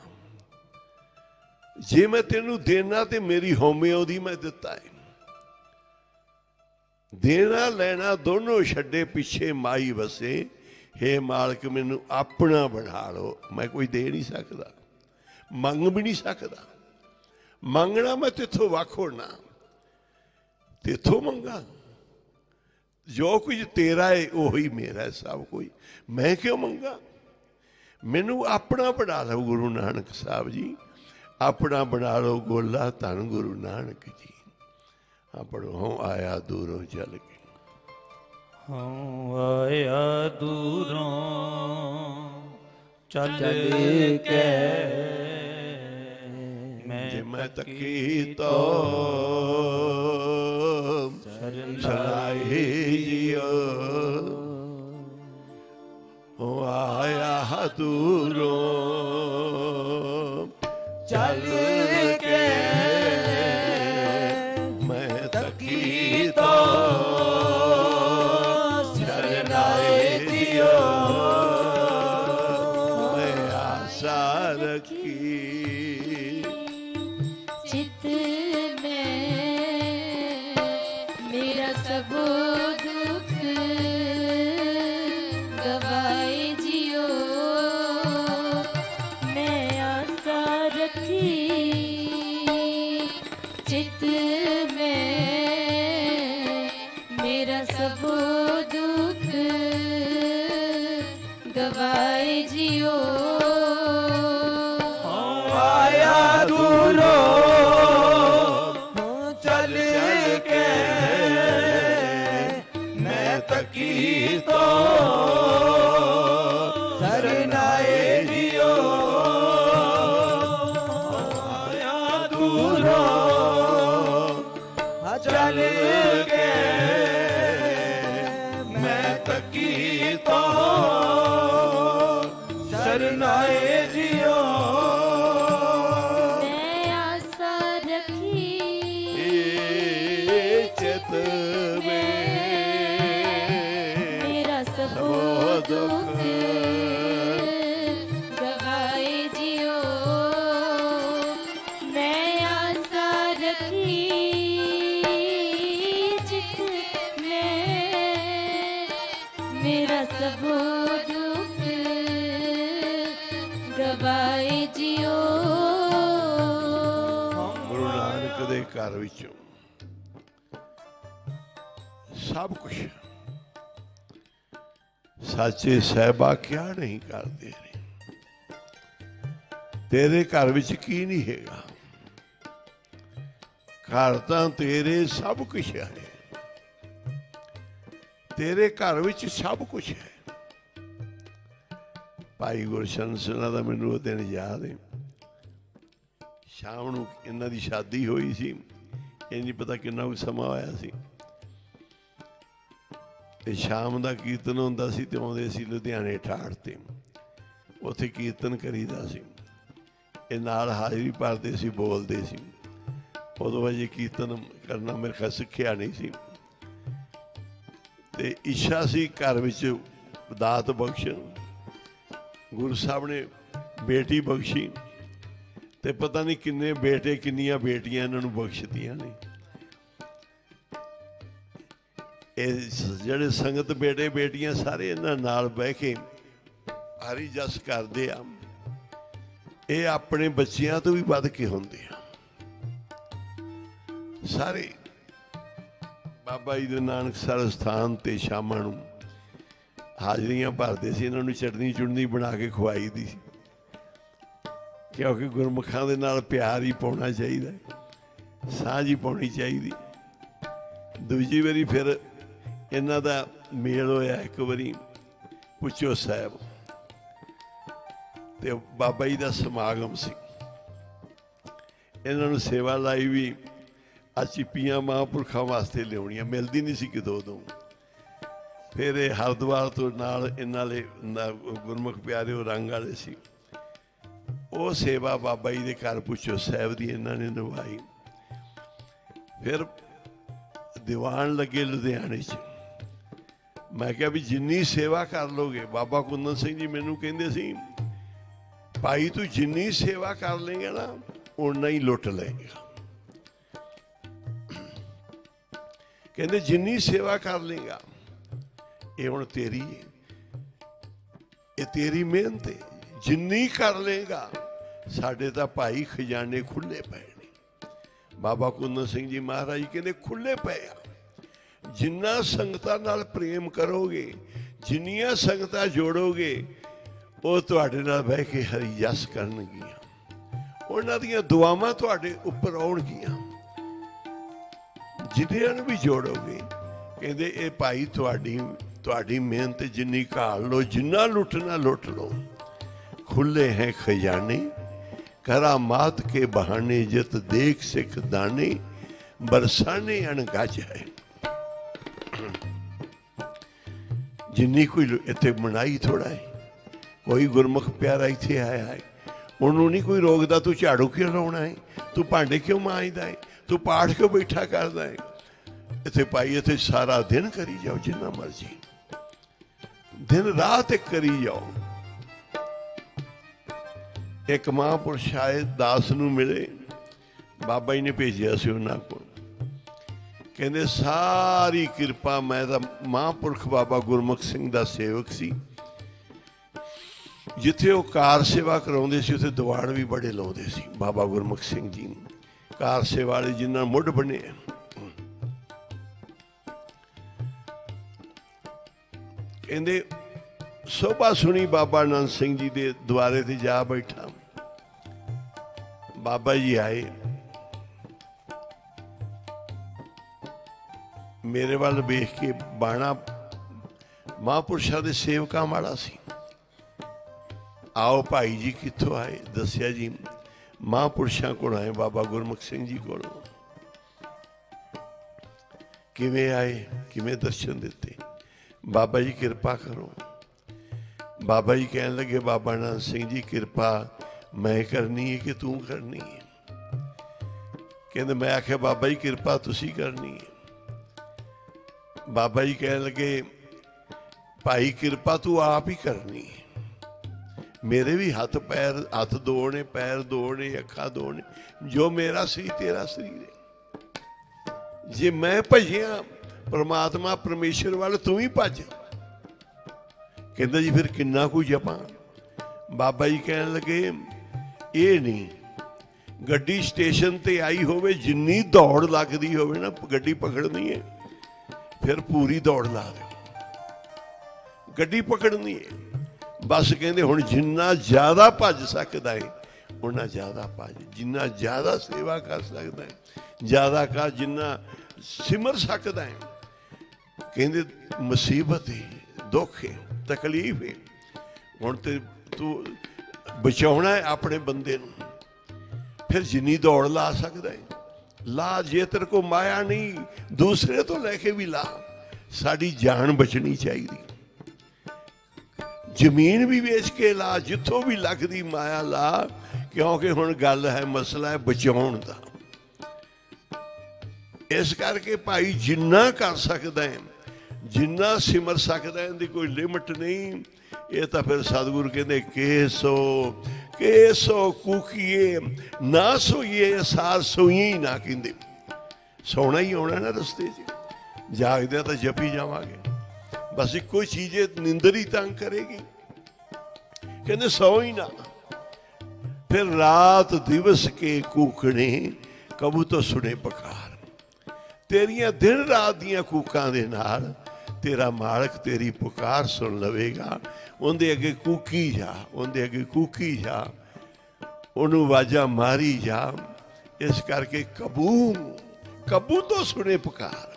ਜੇ ਮੈਂ ਤੈਨੂੰ ਦੇਣਾ ਤੇ ਮੇਰੀ ਹਉਮੈ ਉਹਦੀ ਮੈਂ ਦਿੱਤਾ ਹੈ ਦੇਣਾ, ਲੈਣਾ ਦੋਨੋਂ ਛੱਡੇ ਪਿੱਛੇ ਮਾਈ ਵਸੇ। ਹੇ ਮਾਲਕ, ਮੈਨੂੰ ਆਪਣਾ ਬਣਾ ਲਓ। ਮੈਂ ਕੋਈ ਦੇ ਨਹੀਂ ਸਕਦਾ। ਮੰਗ ਵੀ ਨਹੀਂ ਸਕਦਾ। ਮੰਗਣਾ ਮੈਂ ਤੇਥੋਂ ਵੱਖ ਹੋਣਾ। ਤੇਥੋਂ ਮੰਗਾ। ਜੋ ਕੁਝ ਤੇਰਾ ਹੈ ਉਹੀ ਮੇਰਾ ਹੈ ਸਭ ਕੋਈ ਮੈਂ ਕਿਉਂ ਮੰਗਾ? ਮੈਨੂੰ ਆਪਣਾ ਬਣਾ ਲਓ ਗੁਰੂ ਨਾਨਕ ਸਾਹਿਬ ਜੀ। ਆਪਣਾ ਬਣਾ ਲਓ ਗੋਲਾ ਧੰਨ ਗੁਰੂ ਨਾਨਕ ਜੀ। ਆਪਣੋ ਆਇਆ ਦੂਰੋਂ ਚੱਲ ਕੇ। ਹਉ ਆਇਆ ਦੂਰੋਂ ਚੱਲ ਕੇ। ਜੇ ਮੈਂ ਮੈਂ ਤੱਕੀ ਤੋ ਸਲਾਹੀ ਜਿਓ। ਉਹ ਆਇਆ ਦੂਰੋਂ। ਚੱਲ ਰੱਖੀ ਚਿਤ ਮੇ ਮੇਰਾ ਸਭੋ ਸੱਚੇ ਸਹਿਬਾ ਕਿਆ ਨਹੀਂ ਕਰਦੇ ਤੇਰੇ ਘਰ ਵਿੱਚ ਕੀ ਨਹੀਂ ਹੈਗਾ? ਘਰ ਤਾਂ ਤੇਰੇ ਸਭ ਕੁਝ ਹੈ। ਤੇਰੇ ਘਰ ਵਿੱਚ ਸਭ ਕੁਝ ਹੈ। ਭਾਈ ਗੁਰਸ਼ਨ ਸਿੰਘਾਂ ਦਾ ਮੈਨੂੰ ਉਹ ਦਿਨ ਯਾਦ ਹੈ। ਸ਼ਾਮ ਨੂੰ ਇਹਨਾਂ ਦੀ ਸ਼ਾਦੀ ਹੋਈ ਸੀ। ਇਹ ਨਹੀਂ ਪਤਾ ਕਿੰਨਾ ਕੁ ਸਮਾਂ ਹੋਇਆ ਸੀ। ਤੇ ਸ਼ਾਮ ਦਾ ਕੀਰਤਨ ਹੁੰਦਾ ਸੀ ਤੇ ਆਉਂਦੇ ਸੀ ਲੁਧਿਆਣੇ ਠਾੜ ਤੇ। ਉੱਥੇ ਕੀਰਤਨ ਕਰੀਦਾ ਸੀ। ਇਹ ਨਾਲ ਹਾਜ਼ਰੀ ਭਰਦੇ ਸੀ, ਬੋਲਦੇ ਸੀ। ਉਦੋਂ ਵਜੇ ਕੀਰਤਨ ਕਰਨਾ ਮੇਰੇ ਖਾ ਸਿੱਖਿਆ ਨਹੀਂ ਸੀ। ਤੇ ਇੱਛਾ ਸੀ ਘਰ ਵਿੱਚ ਦਾਤ ਬਖਸ਼ਣ ਗੁਰੂ ਸਾਹਿਬ ਨੇ ਬੇਟੀ ਬਖਸ਼ੀ। ਤੇ ਪਤਾ ਨਹੀਂ ਕਿੰਨੇ ਬੇਟੇ, ਕਿੰਨੀਆਂ ਬੇਟੀਆਂ ਇਹਨਾਂ ਨੂੰ ਬਖਸ਼ਤੀਆਂ ਨੇ। ਇਹ ਜਿਹੜੇ ਸੰਗਤ ਬੇਟੇ ਬੇਟੀਆਂ ਸਾਰੇ ਇਹਨਾਂ ਨਾਲ ਬਹਿ ਕੇ ਹਰੀ ਜਸ ਕਰਦੇ ਆ, ਇਹ ਆਪਣੇ ਬੱਚਿਆਂ ਤੋਂ ਵੀ ਵੱਧ ਕੇ ਹੁੰਦੇ ਆ। ਸਾਰੇ ਬਾਬਾ ਜੀ ਦੇ ਨਾਨਕ ਸਰ ਸਥਾਨ ਤੇ ਸ਼ਾਮਾਂ ਨੂੰ ਹਾਜ਼ਰੀਆਂ ਭਰਦੇ ਸੀ, ਇਹਨਾਂ ਨੂੰ ਚਟਨੀ ਚੁੜਨੀ ਬਣਾ ਕੇ ਖਵਾਈ ਦੀ ਸੀ। ਕਿਉਂਕਿ ਗੁਰਮੁਖਾਂ ਦੇ ਨਾਲ ਪਿਆਰ ਹੀ ਪਾਉਣਾ ਚਾਹੀਦਾ, ਸਾਂਝ ਹੀ ਪਾਉਣੀ ਚਾਹੀਦੀ। ਦੂਜੀ ਵਾਰੀ ਫਿਰ ਇਹਨਾਂ ਦਾ ਮੇਲ ਹੋਇਆ ਇੱਕ ਵਾਰੀ ਪੁੱਛੋ ਸਾਹਿਬ। ਤੇ ਬਾਬਾ ਜੀ ਦਾ ਸਮਾਗਮ ਸੀ। ਇਹਨਾਂ ਨੂੰ ਸੇਵਾ ਲਾਈ ਵੀ ਆ ਚਿੱਪੀਆਂ ਮਹਾਂਪੁਰਖਾਂ ਵਾਸਤੇ ਲਿਆਉਣੀਆਂ, ਮਿਲਦੀ ਨਹੀਂ ਸੀ ਕਿਤੋਂ ਉਦੋਂ। ਫਿਰ ਇਹ ਹਰਦੁਆਰ ਤੋਂ ਨਾਲ ਇਹਨਾਂ ਦੇ ਗੁਰਮੁਖ ਪਿਆਰੇ ਉਹ ਰੰਗ ਵਾਲੇ ਸੀ। ਉਹ ਸੇਵਾ ਬਾਬਾ ਜੀ ਦੇ ਘਰ ਪੁੱਛੋ ਸਾਹਿਬ ਦੀ ਇਹਨਾਂ ਨੇ ਨਿਭਾਈ। ਫਿਰ ਦੀਵਾਨ ਲੱਗੇ ਲੁਧਿਆਣੇ 'ਚ। ਮੈਂ ਕਿਹਾ ਵੀ ਜਿੰਨੀ ਸੇਵਾ ਕਰ ਲੋਗੇ, ਬਾਬਾ ਕੁੰਦਨ ਸਿੰਘ ਜੀ ਮੈਨੂੰ ਕਹਿੰਦੇ ਸੀ, ਭਾਈ ਤੂੰ ਜਿੰਨੀ ਸੇਵਾ ਕਰ ਲੇਗਾ ਨਾ ਉਨਾ ਹੀ ਲੁੱਟ ਲਏਗਾ। ਕਹਿੰਦੇ ਜਿੰਨੀ ਸੇਵਾ ਕਰ ਲੇਗਾ ਇਹ ਹੁਣ ਤੇਰੀ ਹੈ ਇਹ ਤੇਰੀ ਮਿਹਨਤ ਹੈ ਜਿੰਨੀ ਕਰ ਲੇਗਾ ਸਾਡੇ ਤਾਂ ਭਾਈ ਖਜ਼ਾਨੇ ਖੁੱਲੇ ਪਏ ਨੇ। ਬਾਬਾ ਕੁੰਦਨ ਸਿੰਘ ਜੀ ਮਹਾਰਾਜ ਕਹਿੰਦੇ ਖੁੱਲੇ ਪਏ ਆ। ਜਿੰਨਾ ਸੰਗਤਾਂ ਨਾਲ ਪ੍ਰੇਮ ਕਰੋਗੇ, ਜਿੰਨੀਆਂ ਸੰਗਤਾਂ ਜੋੜੋਗੇ, ਉਹ ਤੁਹਾਡੇ ਨਾਲ ਬਹਿ ਕੇ ਹਰੀ ਜਸ ਕਰਨਗੀਆਂ। ਉਹਨਾਂ ਦੀਆਂ ਦੁਆਵਾਂ ਤੁਹਾਡੇ ਉੱਪਰ ਆਉਣਗੀਆਂ। ਜਿੰਨਿਆਂ ਨੂੰ ਵੀ ਜੋੜੋਗੇ, ਕਹਿੰਦੇ ਇਹ ਭਾਈ ਤੁਹਾਡੀ ਤੁਹਾਡੀ ਮਿਹਨਤ ਜਿੰਨੀ ਘਾਲ ਲੋ ਜਿੰਨਾ ਲੁੱਟਣਾ ਲੁੱਟ ਲੋ ਖੁੱਲੇ ਹੈ ਖਜ਼ਾਨੇ ਕਰਾਮਾਤ ਕੇ ਬਹਾਨੇ, ਜਿਤ ਦੇਖ ਸਿੱਖ ਦਾਣੇ ਬਰਸਾਨੇ ਅਣਗਜ ਹੈ। ਜਿੰਨੀ ਕੋਈ ਇੱਥੇ ਮਨਾਈ ਥੋੜਾ ਹੈ। ਕੋਈ ਗੁਰਮੁਖ ਪਿਆਰਾ ਇੱਥੇ ਆਇਆ ਹੈ। ਉਹਨੂੰ ਨਹੀਂ ਕੋਈ ਰੋਕਦਾ, ਤੂੰ ਝਾੜੂ ਕਿਉਂ ਲਾਉਣਾ ਹੈ? ਤੂੰ ਭਾਂਡੇ ਕਿਉਂ ਮਾਂਜਦਾ ਹੈ? ਤੂੰ ਪਾਠ ਕਿਉਂ ਬੈਠਾ ਕਰਦਾ ਹੈ? ਇੱਥੇ ਭਾਈ, ਇੱਥੇ ਸਾਰਾ ਦਿਨ ਕਰੀ ਜਾਓ, ਜਿੰਨਾ ਮਰਜ਼ੀ। ਦਿਨ ਰਾਤ ਇੱਕ ਕਰੀ ਜਾਓ। ਇੱਕ ਮਹਾਂਪੁਰਸ਼ ਆਏ, ਦਾਸ ਨੂੰ ਮਿਲੇ। ਬਾਬਾ ਜੀ ਨੇ ਭੇਜਿਆ ਸੀ ਉਹਨਾਂ ਕੋਲ। ਕਹਿੰਦੇ, ਸਾਰੀ ਕਿਰਪਾ, ਮੈਂ ਤਾਂ ਮਹਾਂਪੁਰਖ ਬਾਬਾ ਗੁਰਮੁਖ ਸਿੰਘ ਦਾ ਸੇਵਕ ਸੀ। ਜਿੱਥੇ ਉਹ ਕਾਰ ਸੇਵਾ ਕਰਾਉਂਦੇ ਸੀ, ਉੱਥੇ ਦੀਵਾਨ ਵੀ ਬੜੇ ਲਾਉਂਦੇ ਸੀ ਬਾਬਾ ਗੁਰਮੁਖ ਸਿੰਘ ਜੀ ਕਾਰ ਸੇਵਾ ਵਾਲੇ ਜਿਨ੍ਹਾਂ ਮੁੱਢ ਬਣੇ ਕਹਿੰਦੇ, ਸੋਭਾ ਸੁਣੀ ਬਾਬਾ ਆਨੰਦ ਸਿੰਘ ਜੀ ਦੇ ਦੁਆਰੇ ਤੇ ਜਾ ਬੈਠਾ। ਬਾਬਾ ਜੀ ਆਏ। ਮੇਰੇ ਵੱਲ ਵੇਖ ਕੇ ਬਾਣਾ ਮਹਾਂਪੁਰਸ਼ਾਂ ਦੇ ਸੇਵਕਾਂ ਵਾਲਾ ਸੀ। ਆਓ ਭਾਈ ਜੀ ਕਿੱਥੋਂ ਆਏ? ਦੱਸਿਆ ਜੀ, ਮਹਾਂਪੁਰਸ਼ਾਂ ਕੋਲ ਆਏ, ਬਾਬਾ ਗੁਰਮੁਖ ਸਿੰਘ ਜੀ ਕੋਲ। ਕਿਵੇਂ ਆਏ? ਕਿਵੇਂ ਦਰਸ਼ਨ ਦਿੱਤੇ? ਬਾਬਾ ਜੀ ਕਿਰਪਾ ਕਰੋ। ਬਾਬਾ ਜੀ ਕਹਿਣ ਲੱਗੇ, ਬਾਬਾ ਨਾਨਕ ਸਿੰਘ ਜੀ, ਕਿਰਪਾ ਮੈਂ ਕਰਨੀ ਹੈ ਕਿ ਤੂੰ ਕਰਨੀ ਹੈ ਕਹਿੰਦੇ, ਮੈਂ ਆਖਿਆ, ਬਾਬਾ ਜੀ ਕਿਰਪਾ ਤੁਸੀਂ ਕਰਨੀ ਹੈ ਬਾਬਾ ਜੀ ਕਹਿਣ ਲੱਗੇ, ਭਾਈ, ਕਿਰਪਾ ਤੂੰ ਆਪ ਹੀ ਕਰਨੀ। ਮੇਰੇ ਵੀ ਹੱਥ ਪੈਰ, ਹੱਥ ਦੋ ਨੇ ਪੈਰ ਦੋ ਨੇ ਅੱਖਾਂ ਦੋ ਨੇ ਜੋ ਮੇਰਾ ਸਰੀਰ ਤੇਰਾ ਸਰੀਰ ਹੈ। ਜੇ ਮੈਂ ਭਜਿਆ, ਪਰਮਾਤਮਾ ਪਰਮੇਸ਼ਰ ਵੱਲ ਤੂੰ ਹੀ ਭੱਜ। ਕਹਿੰਦਾ ਜੀ, ਫਿਰ ਕਿੰਨਾ ਕੁ ਜਪਾਂ? ਬਾਬਾ ਜੀ ਕਹਿਣ ਲੱਗੇ, ਇਹ ਨਹੀਂ। ਗੱਡੀ ਸਟੇਸ਼ਨ ਤੇ ਆਈ ਹੋਵੇ, ਜਿੰਨੀ ਦੌੜ ਲੱਗਦੀ ਹੋਵੇ ਨਾ, ਗੱਡੀ ਪਕੜਨੀ ਹੈ। ਫਿਰ ਪੂਰੀ ਦੌੜ ਲਾ ਦਿਓ। ਗੱਡੀ ਪਕੜਨੀ ਹੈ ਬਸ ਕਹਿੰਦੇ ਹੁਣ ਜਿੰਨਾ ਜ਼ਿਆਦਾ ਭੱਜ ਸਕਦਾ ਹੈ ਉਹਨਾਂ ਜ਼ਿਆਦਾ ਭੱਜ। ਜਿੰਨਾ ਜ਼ਿਆਦਾ ਸੇਵਾ ਕਰ ਸਕਦਾ ਹੈ ਜ਼ਿਆਦਾ ਕਰ ਜਿੰਨਾ ਸਿਮਰ ਸਕਦਾ ਹੈ ਕਹਿੰਦੇ ਮੁਸੀਬਤ ਹੈ ਦੁੱਖ ਹੈ ਤਕਲੀਫ ਹੈ ਹੁਣ ਤੇ ਤੂੰ ਬਚਾਉਣਾ ਹੈ ਆਪਣੇ ਬੰਦੇ ਨੂੰ। ਫਿਰ ਜਿੰਨੀ ਦੌੜ ਲਾ ਸਕਦਾ ਹੈ ਲਾ ਜੇ ਤੇਰੇ ਕੋ ਮਾਇਆ ਨਹੀਂ, ਦੂਸਰੇ ਤੋਂ ਲੈ ਕੇ ਵੀ ਲਾ। ਸਾਡੀ ਜਾਨ ਬਚਣੀ ਚਾਹੀਦੀ। ਜ਼ਮੀਨ ਵੀ ਵੇਚ ਕੇ ਲਾ, ਜਿੱਥੋਂ ਵੀ ਲੱਗਦੀ ਮਾਇਆ ਲਾ, ਕਿਉਂਕਿ ਹੁਣ ਗੱਲ ਹੈ ਮਸਲਾ ਹੈ ਬਚਾਉਣ ਦਾ। ਇਸ ਕਰਕੇ ਭਾਈ ਜਿੰਨਾ ਕਰ ਸਕਦਾ ਹੈ, ਜਿੰਨਾ ਸਿਮਰ ਸਕਦਾ ਹੈ, ਇਹਦੀ ਕੋਈ ਲਿਮਟ ਨਹੀਂ। ਇਹ ਤਾਂ ਫਿਰ ਸਤਿਗੁਰੂ ਕਹਿੰਦੇ, ਕੇਸੋ ਕੇਸੋ ਕੁਕੀਏ ਨਾ ਸੋਈਏ ਸਾਰ ਸੋਈਏ ਹੀ ਨਾ ਕਹਿੰਦੇ ਸੋਣਾ ਹੀ ਆਉਣਾ ਨਾ ਰਸਤੇ 'ਚ ਜਾਗਦੇ ਤਾਂ ਜਪੀ ਜਾਵਾਂਗੇ ਬਸ ਇੱਕੋ ਚੀਜ਼ ਹੈ, ਨਿੰਦਰ ਹੀ ਤੰਗ ਕਰੇਗੀ ਕਹਿੰਦੇ ਸੌ ਹੀ ਨਾ ਫਿਰ ਰਾਤ ਦਿਵਸ ਕੇ ਕੂਕਣੇ ਕਬੂ ਤੋਂ ਸੁਣੇ ਪਕਾਰ ਤੇਰੀਆਂ ਦਿਨ ਰਾਤ ਦੀਆਂ ਕੂਕਾਂ ਦੇ ਨਾਲ ਤੇਰਾ ਮਾਲਕ ਤੇਰੀ ਪੁਕਾਰ ਸੁਣ ਲਵੇਗਾ। ਉਹਦੇ ਅੱਗੇ ਕੂਕੀ ਜਾ, ਉਹਦੇ ਅੱਗੇ ਕੂਕੀ ਜਾ, ਉਹਨੂੰ ਵਾਜਾ ਮਾਰੀ ਜਾ। ਇਸ ਕਰਕੇ ਕਬੂ ਕਬੂ ਤੋਂ ਸੁਣੇ ਪੁਕਾਰ।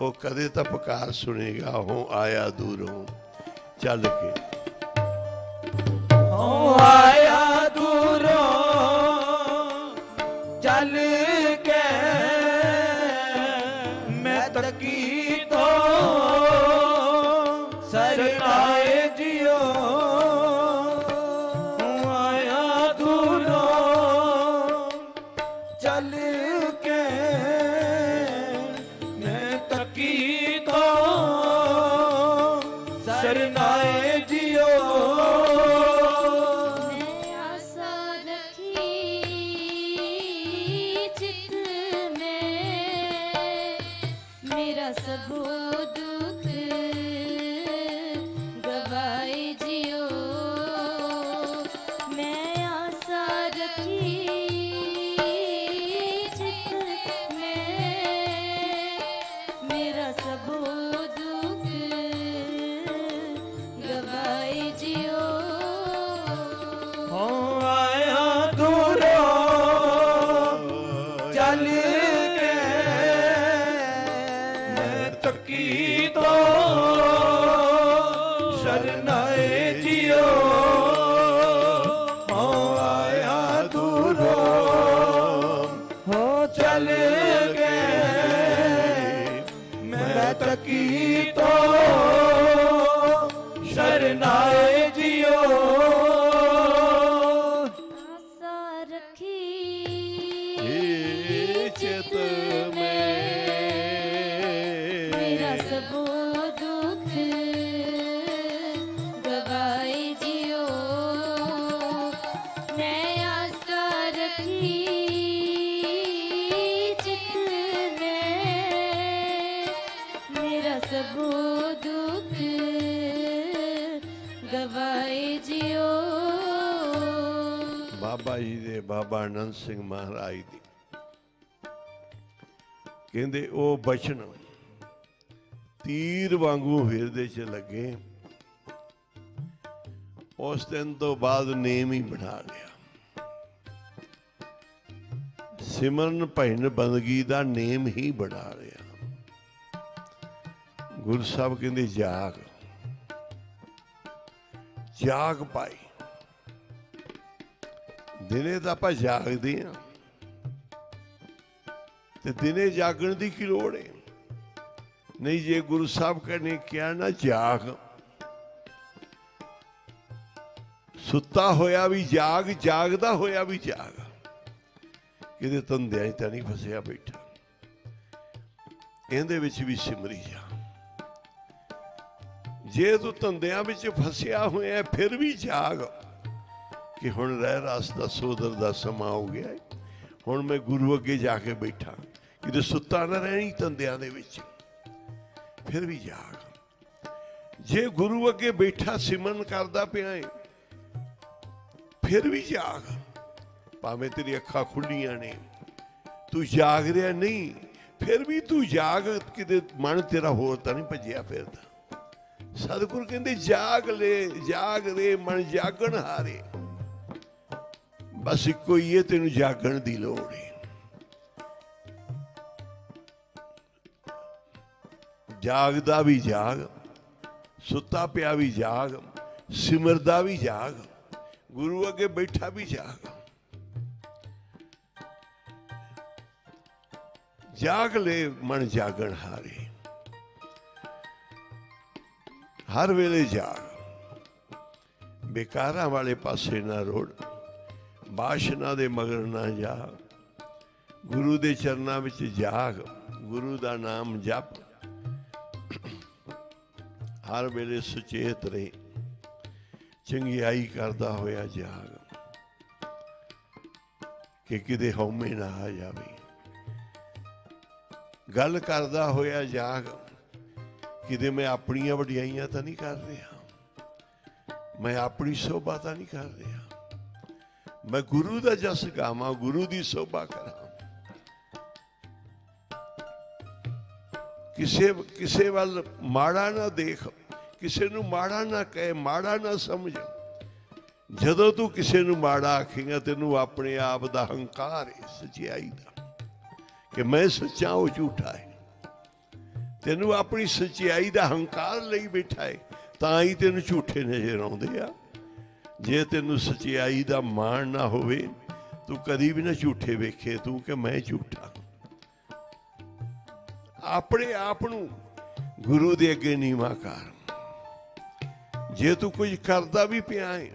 ਉਹ ਕਦੇ ਤਾਂ ਪੁਕਾਰ ਸੁਣੇਗਾ ਹੋ ਆਇਆ ਦੂਰੋਂ। ਚੱਲ ਕੇ। ਹੋ ਆਇਆ ਕਹਿੰਦੇ ਉਹ ਬਚਨ ਤੀਰ ਵਾਂਗੂ ਹਿਰਦੇ 'ਚ ਲੱਗੇ। ਉਸ ਦਿਨ ਤੋਂ ਬਾਅਦ ਨੇਮ ਹੀ ਬਣਾ ਲਿਆ। ਸਿਮਰਨ ਭੈਣ ਬੰਦਗੀ ਦਾ ਨੇਮ ਹੀ ਬਣਾ ਲਿਆ। ਗੁਰੂ ਸਾਹਿਬ ਕਹਿੰਦੇ, ਜਾਗ। ਜਾਗ ਪਾਈ ਦਿਨੇ ਤਾਂ ਆਪਾਂ ਜਾਗਦੇ ਆ ਤੇ ਦਿਨੇ ਜਾਗਣ ਦੀ ਕੀ ਲੋੜ ਹੈ ਨਹੀਂ ਜੇ ਗੁਰੂ ਸਾਹਿਬ ਕਹਿੰਦੇ ਕਿਹਾ ਨਾ ਜਾਗ। ਸੁੱਤਾ ਹੋਇਆ ਵੀ ਜਾਗ, ਜਾਗਦਾ ਹੋਇਆ ਵੀ ਜਾਗ। ਕਿਤੇ ਤੰਦਿਆਂ 'ਚ ਤਾਂ ਨਹੀਂ ਫਸਿਆ ਬੈਠਾ। ਇਹਦੇ ਵਿੱਚ ਵੀ ਸਿਮਰੀ ਜਾ। ਜੇ ਤੂੰ ਧੰਦਿਆਂ ਵਿੱਚ ਫਸਿਆ ਹੋਇਆ, ਫਿਰ ਵੀ ਜਾਗ। ਕਿ ਹੁਣ ਰਹਿ ਰਸ ਦਾ ਸੋਦਰ ਦਾ ਸਮਾਂ ਹੋ ਗਿਆ ਹੁਣ ਮੈਂ ਗੁਰੂ ਅੱਗੇ ਜਾ ਕੇ ਬੈਠਾ। ਕਿਤੇ ਸੁੱਤਾ ਨਾ ਰਹਿਣੀ ਤੰਦਿਆਂ ਦੇ ਵਿੱਚ। ਫਿਰ ਵੀ ਜਾਗ। ਜੇ ਗੁਰੂ ਅੱਗੇ ਬੈਠਾ ਸਿਮਰਨ ਕਰਦਾ ਪਿਆ ਏ, ਫਿਰ ਵੀ ਜਾਗ। ਭਾਵੇਂ ਤੇਰੀ ਅੱਖਾਂ ਖੁੱਲੀਆਂ ਨੇ, ਤੂੰ ਜਾਗ ਰਿਹਾ ਨਹੀਂ, ਫਿਰ ਵੀ ਤੂੰ ਜਾਗ, ਕਿਤੇ ਮਨ ਤੇਰਾ ਹੋਰ ਤਾਂ ਨਹੀਂ ਭੱਜਿਆ ਫਿਰਦਾ। ਸਤਿਗੁਰ ਕਹਿੰਦੇ, ਜਾਗ ਲੈ, ਜਾਗ ਰੇ, ਮਨ ਜਾਗਣ ਹਾਰੇ। ਬਸ ਇੱਕੋ ਹੀ ਹੈ ਤੈਨੂੰ ਜਾਗਣ ਦੀ ਲੋੜ ਹੈ ਜਾਗਦਾ ਵੀ ਜਾਗ, ਸੁੱਤਾ ਪਿਆ ਵੀ ਜਾਗ, ਸਿਮਰਦਾ ਵੀ ਜਾਗ, ਗੁਰੂ ਅੱਗੇ ਬੈਠਾ ਵੀ ਜਾਗ। ਜਾਗ ਲੈ ਮਨ ਜਾਗਣ ਹਾਰੇ। ਹਰ ਵੇਲੇ ਜਾਗ। ਬੇਕਾਰਾਂ ਵਾਲੇ ਪਾਸੇ ਨਾ ਰੋੜ, ਬਾਸ਼ਨਾ ਦੇ ਮਗਰ ਨਾ ਜਾ। ਗੁਰੂ ਦੇ ਚਰਨਾਂ ਵਿੱਚ ਜਾਗ, ਗੁਰੂ ਦਾ ਨਾਮ ਜਪ। ਹਰ ਵੇਲੇ ਸੁਚੇਤ ਰਹੇ। ਚੰਗਿਆਈ ਕਰਦਾ ਹੋਇਆ ਜਾਗ। ਕਿ ਕਿਤੇ ਹਉਮੈ ਨਾ ਆ ਜਾਵੇ। ਗੱਲ ਕਰਦਾ ਹੋਇਆ ਜਾਗ। ਕਿਤੇ ਮੈਂ ਆਪਣੀਆਂ ਵਡਿਆਈਆਂ ਤਾਂ ਨਹੀਂ ਕਰ ਰਿਹਾ। ਮੈਂ ਆਪਣੀ ਸੋਭਾ ਤਾਂ ਨਹੀਂ ਕਰ ਰਿਹਾ। ਮੈਂ ਗੁਰੂ ਦਾ ਜਸ ਗਾਵਾਂ, ਗੁਰੂ ਦੀ ਸੋਭਾ ਕਰਾਂ। ਕਿਸੇ ਕਿਸੇ ਵੱਲ ਮਾੜਾ ਨਾ ਦੇਖ, ਕਿਸੇ ਨੂੰ ਮਾੜਾ ਨਾ ਕਹੇ, ਮਾੜਾ ਨਾ ਸਮਝ। ਜਦੋਂ ਤੂੰ ਕਿਸੇ ਨੂੰ ਮਾੜਾ ਆਖੇਗਾ, ਤੈਨੂੰ ਆਪਣੇ ਆਪ ਦਾ ਹੰਕਾਰ ਹੈ, ਸਚਾਈ ਦਾ, ਕਿ ਮੈਂ ਸੱਚਾ ਉਹ ਝੂਠਾ ਹੈ। ਤੈਨੂੰ ਆਪਣੀ ਸਚਾਈ ਦਾ ਹੰਕਾਰ ਲਈ ਬੈਠਾ ਹੈ, ਤਾਂ ਹੀ ਤੈਨੂੰ ਝੂਠੇ ਨਜ਼ਰ ਆਉਂਦੇ ਆ। ਜੇ ਤੈਨੂੰ ਸਚਾਈ ਦਾ ਮਾਣ ਨਾ ਹੋਵੇ, ਤੂੰ ਕਦੀ ਵੀ ਨਾ ਝੂਠੇ ਵੇਖੇ, ਤੂੰ ਕਿ ਮੈਂ ਝੂਠਾ ਆਪਣੇ ਆਪ ਨੂੰ ਗੁਰੂ ਦੇ ਅੱਗੇ ਨੀਵਾ ਕਰ। ਜੇ ਤੂੰ ਕੁਝ ਕਰਦਾ ਵੀ ਪਿਆ ਹੈ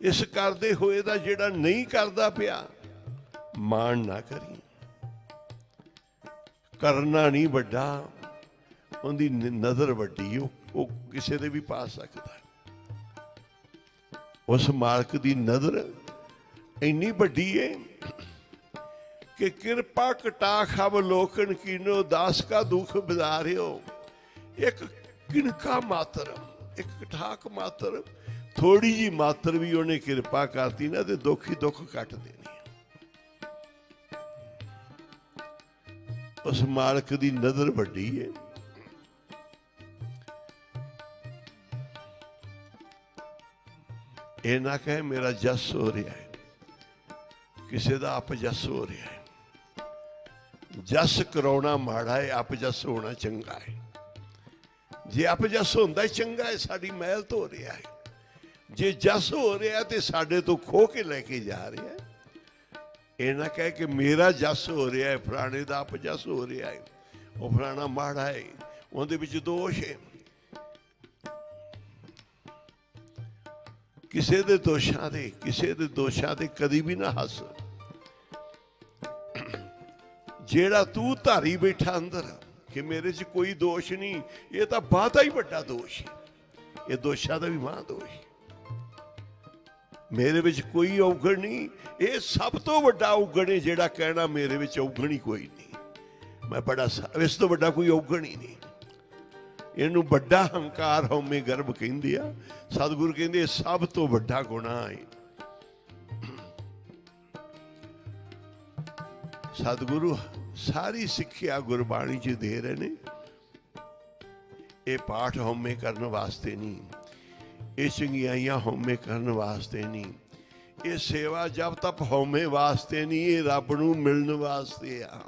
ਇਸ ਕਰਦੇ ਹੋਏ ਦਾ ਜਿਹੜਾ ਨਹੀਂ ਕਰਦਾ ਪਿਆ, ਮਾਣ ਨਾ ਕਰੀ। ਕਰਨਾ ਨਹੀਂ ਵੱਡਾ, ਉਹਦੀ ਨਜ਼ਰ ਵੱਡੀ ਉਹ ਕਿਸੇ ਦੇ ਵੀ ਪਾ ਸਕਦਾ। ਉਸ ਮਾਲਕ ਦੀ ਨਜ਼ਰ ਇੰਨੀ ਵੱਡੀ ਏ ਕਿ ਕਿਰਪਾ ਕਟਾਖ ਅਵਲੋਕਨ ਕੀਨੋ, ਦਾਸ ਕਾ ਦੁਖ ਬਿਦਾਰਿਓ। ਇੱਕ ਕਿਨਕਾ ਮਾਤਰ ਇੱਕ ਕਟਾਕ ਮਾਤਰ ਥੋੜੀ ਜੀ ਮਾਤਰ ਵੀ ਉਹਨੇ ਕਿਰਪਾ ਕਰਤੀ ਨਾ, ਤੇ ਦੁੱਖ ਹੀ ਦੁੱਖ ਕੱਟ ਦੇਣੀ ਉਸ ਮਾਲਕ ਦੀ ਨਜ਼ਰ ਵੱਡੀ ਹੈ ਇਹ ਨਾ ਕਹੇ ਮੇਰਾ ਜਸ ਹੋ ਰਿਹਾ ਹੈ ਕਿਸੇ ਦਾ ਅਪਜਸ ਹੋ ਰਿਹਾ ਹੈ ਜਸ ਕਰਾਉਣਾ ਮਾੜਾ ਹੈ ਅਪਜਸ ਹੋਣਾ ਚੰਗਾ ਹੈ ਜੇ ਅਪਜਸ ਹੁੰਦਾ ਚੰਗਾ ਹੈ ਸਾਡੀ ਮਹਿਲ ਧੋ ਰਿਹਾ ਹੈ ਜੇ ਜਸ ਹੋ ਰਿਹਾ ਤੇ ਸਾਡੇ ਤੋਂ ਖੋ ਕੇ ਲੈ ਕੇ ਜਾ ਰਿਹਾ ਹੈ ਇਹ ਨਾ ਕਹੇ ਕਿ ਮੇਰਾ ਜਸ ਹੋ ਰਿਹਾ ਹੈ ਫਲਾਣੇ ਦਾ ਅਪਜਸ ਹੋ ਰਿਹਾ ਹੈ ਉਹ ਫਲਾਣਾ ਮਾੜਾ ਹੈ ਉਹਦੇ ਵਿੱਚ ਦੋਸ਼ ਹੈ ਕਿਸੇ ਦੇ ਦੋਸ਼ਾਂ ਦੇ, ਕਿਸੇ ਦੇ ਦੋਸ਼ਾਂ ਤੇ ਕਦੀ ਵੀ ਨਾ ਹੱਸ। ਜਿਹੜਾ ਤੂੰ ਧਾਰੀ ਬੈਠਾ ਅੰਦਰ, ਕਿ ਮੇਰੇ 'ਚ ਕੋਈ ਦੋਸ਼ ਨਹੀਂ, ਇਹ ਤਾਂ ਬਾਤਾ ਹੀ ਵੱਡਾ ਦੋਸ਼ ਹੈ। ਇਹ ਦੋਸ਼ਾਂ ਦਾ ਵੀ ਮਾਂ ਦੋਸ਼ ਹੈ। ਮੇਰੇ ਵਿੱਚ ਕੋਈ ਔਗਣ ਨਹੀਂ, ਇਹ ਸਭ ਤੋਂ ਵੱਡਾ ਔਗਣ ਹੈ, ਜਿਹੜਾ ਕਹਿਣਾ ਮੇਰੇ ਵਿੱਚ ਔਗਣ ਹੀ ਕੋਈ ਨਹੀਂ। ਮੈਂ ਬੜਾ ਇਸ ਤੋਂ ਵੱਡਾ ਕੋਈ ਔਗਣ ਹੀ ਨਹੀਂ। ਇਹਨੂੰ ਵੱਡਾ ਹੰਕਾਰ ਹਉਮੈ ਗਰਭ ਕਹਿੰਦੇ ਆ। ਸਤਿਗੁਰੂ ਕਹਿੰਦੇ ਇਹ ਸਭ ਤੋਂ ਵੱਡਾ ਗੁਨਾਹ ਹੈ। ਸਤਿਗੁਰੂ, ਸਾਰੀ ਸਿੱਖਿਆ ਗੁਰਬਾਣੀ 'ਚ ਦੇ ਰਹੇ ਨੇ। ਇਹ ਪਾਠ ਹਉਮੈ ਕਰਨ ਵਾਸਤੇ ਨਹੀਂ, ਇਹ ਚੰਗਿਆਈਆਂ ਹਉਮੈ ਕਰਨ ਵਾਸਤੇ ਨਹੀਂ, ਇਹ ਸੇਵਾ ਜਬ ਤੱਕ ਹਉਮੈ ਵਾਸਤੇ ਨਹੀਂ, ਇਹ ਰੱਬ ਨੂੰ ਮਿਲਣ ਵਾਸਤੇ ਆ।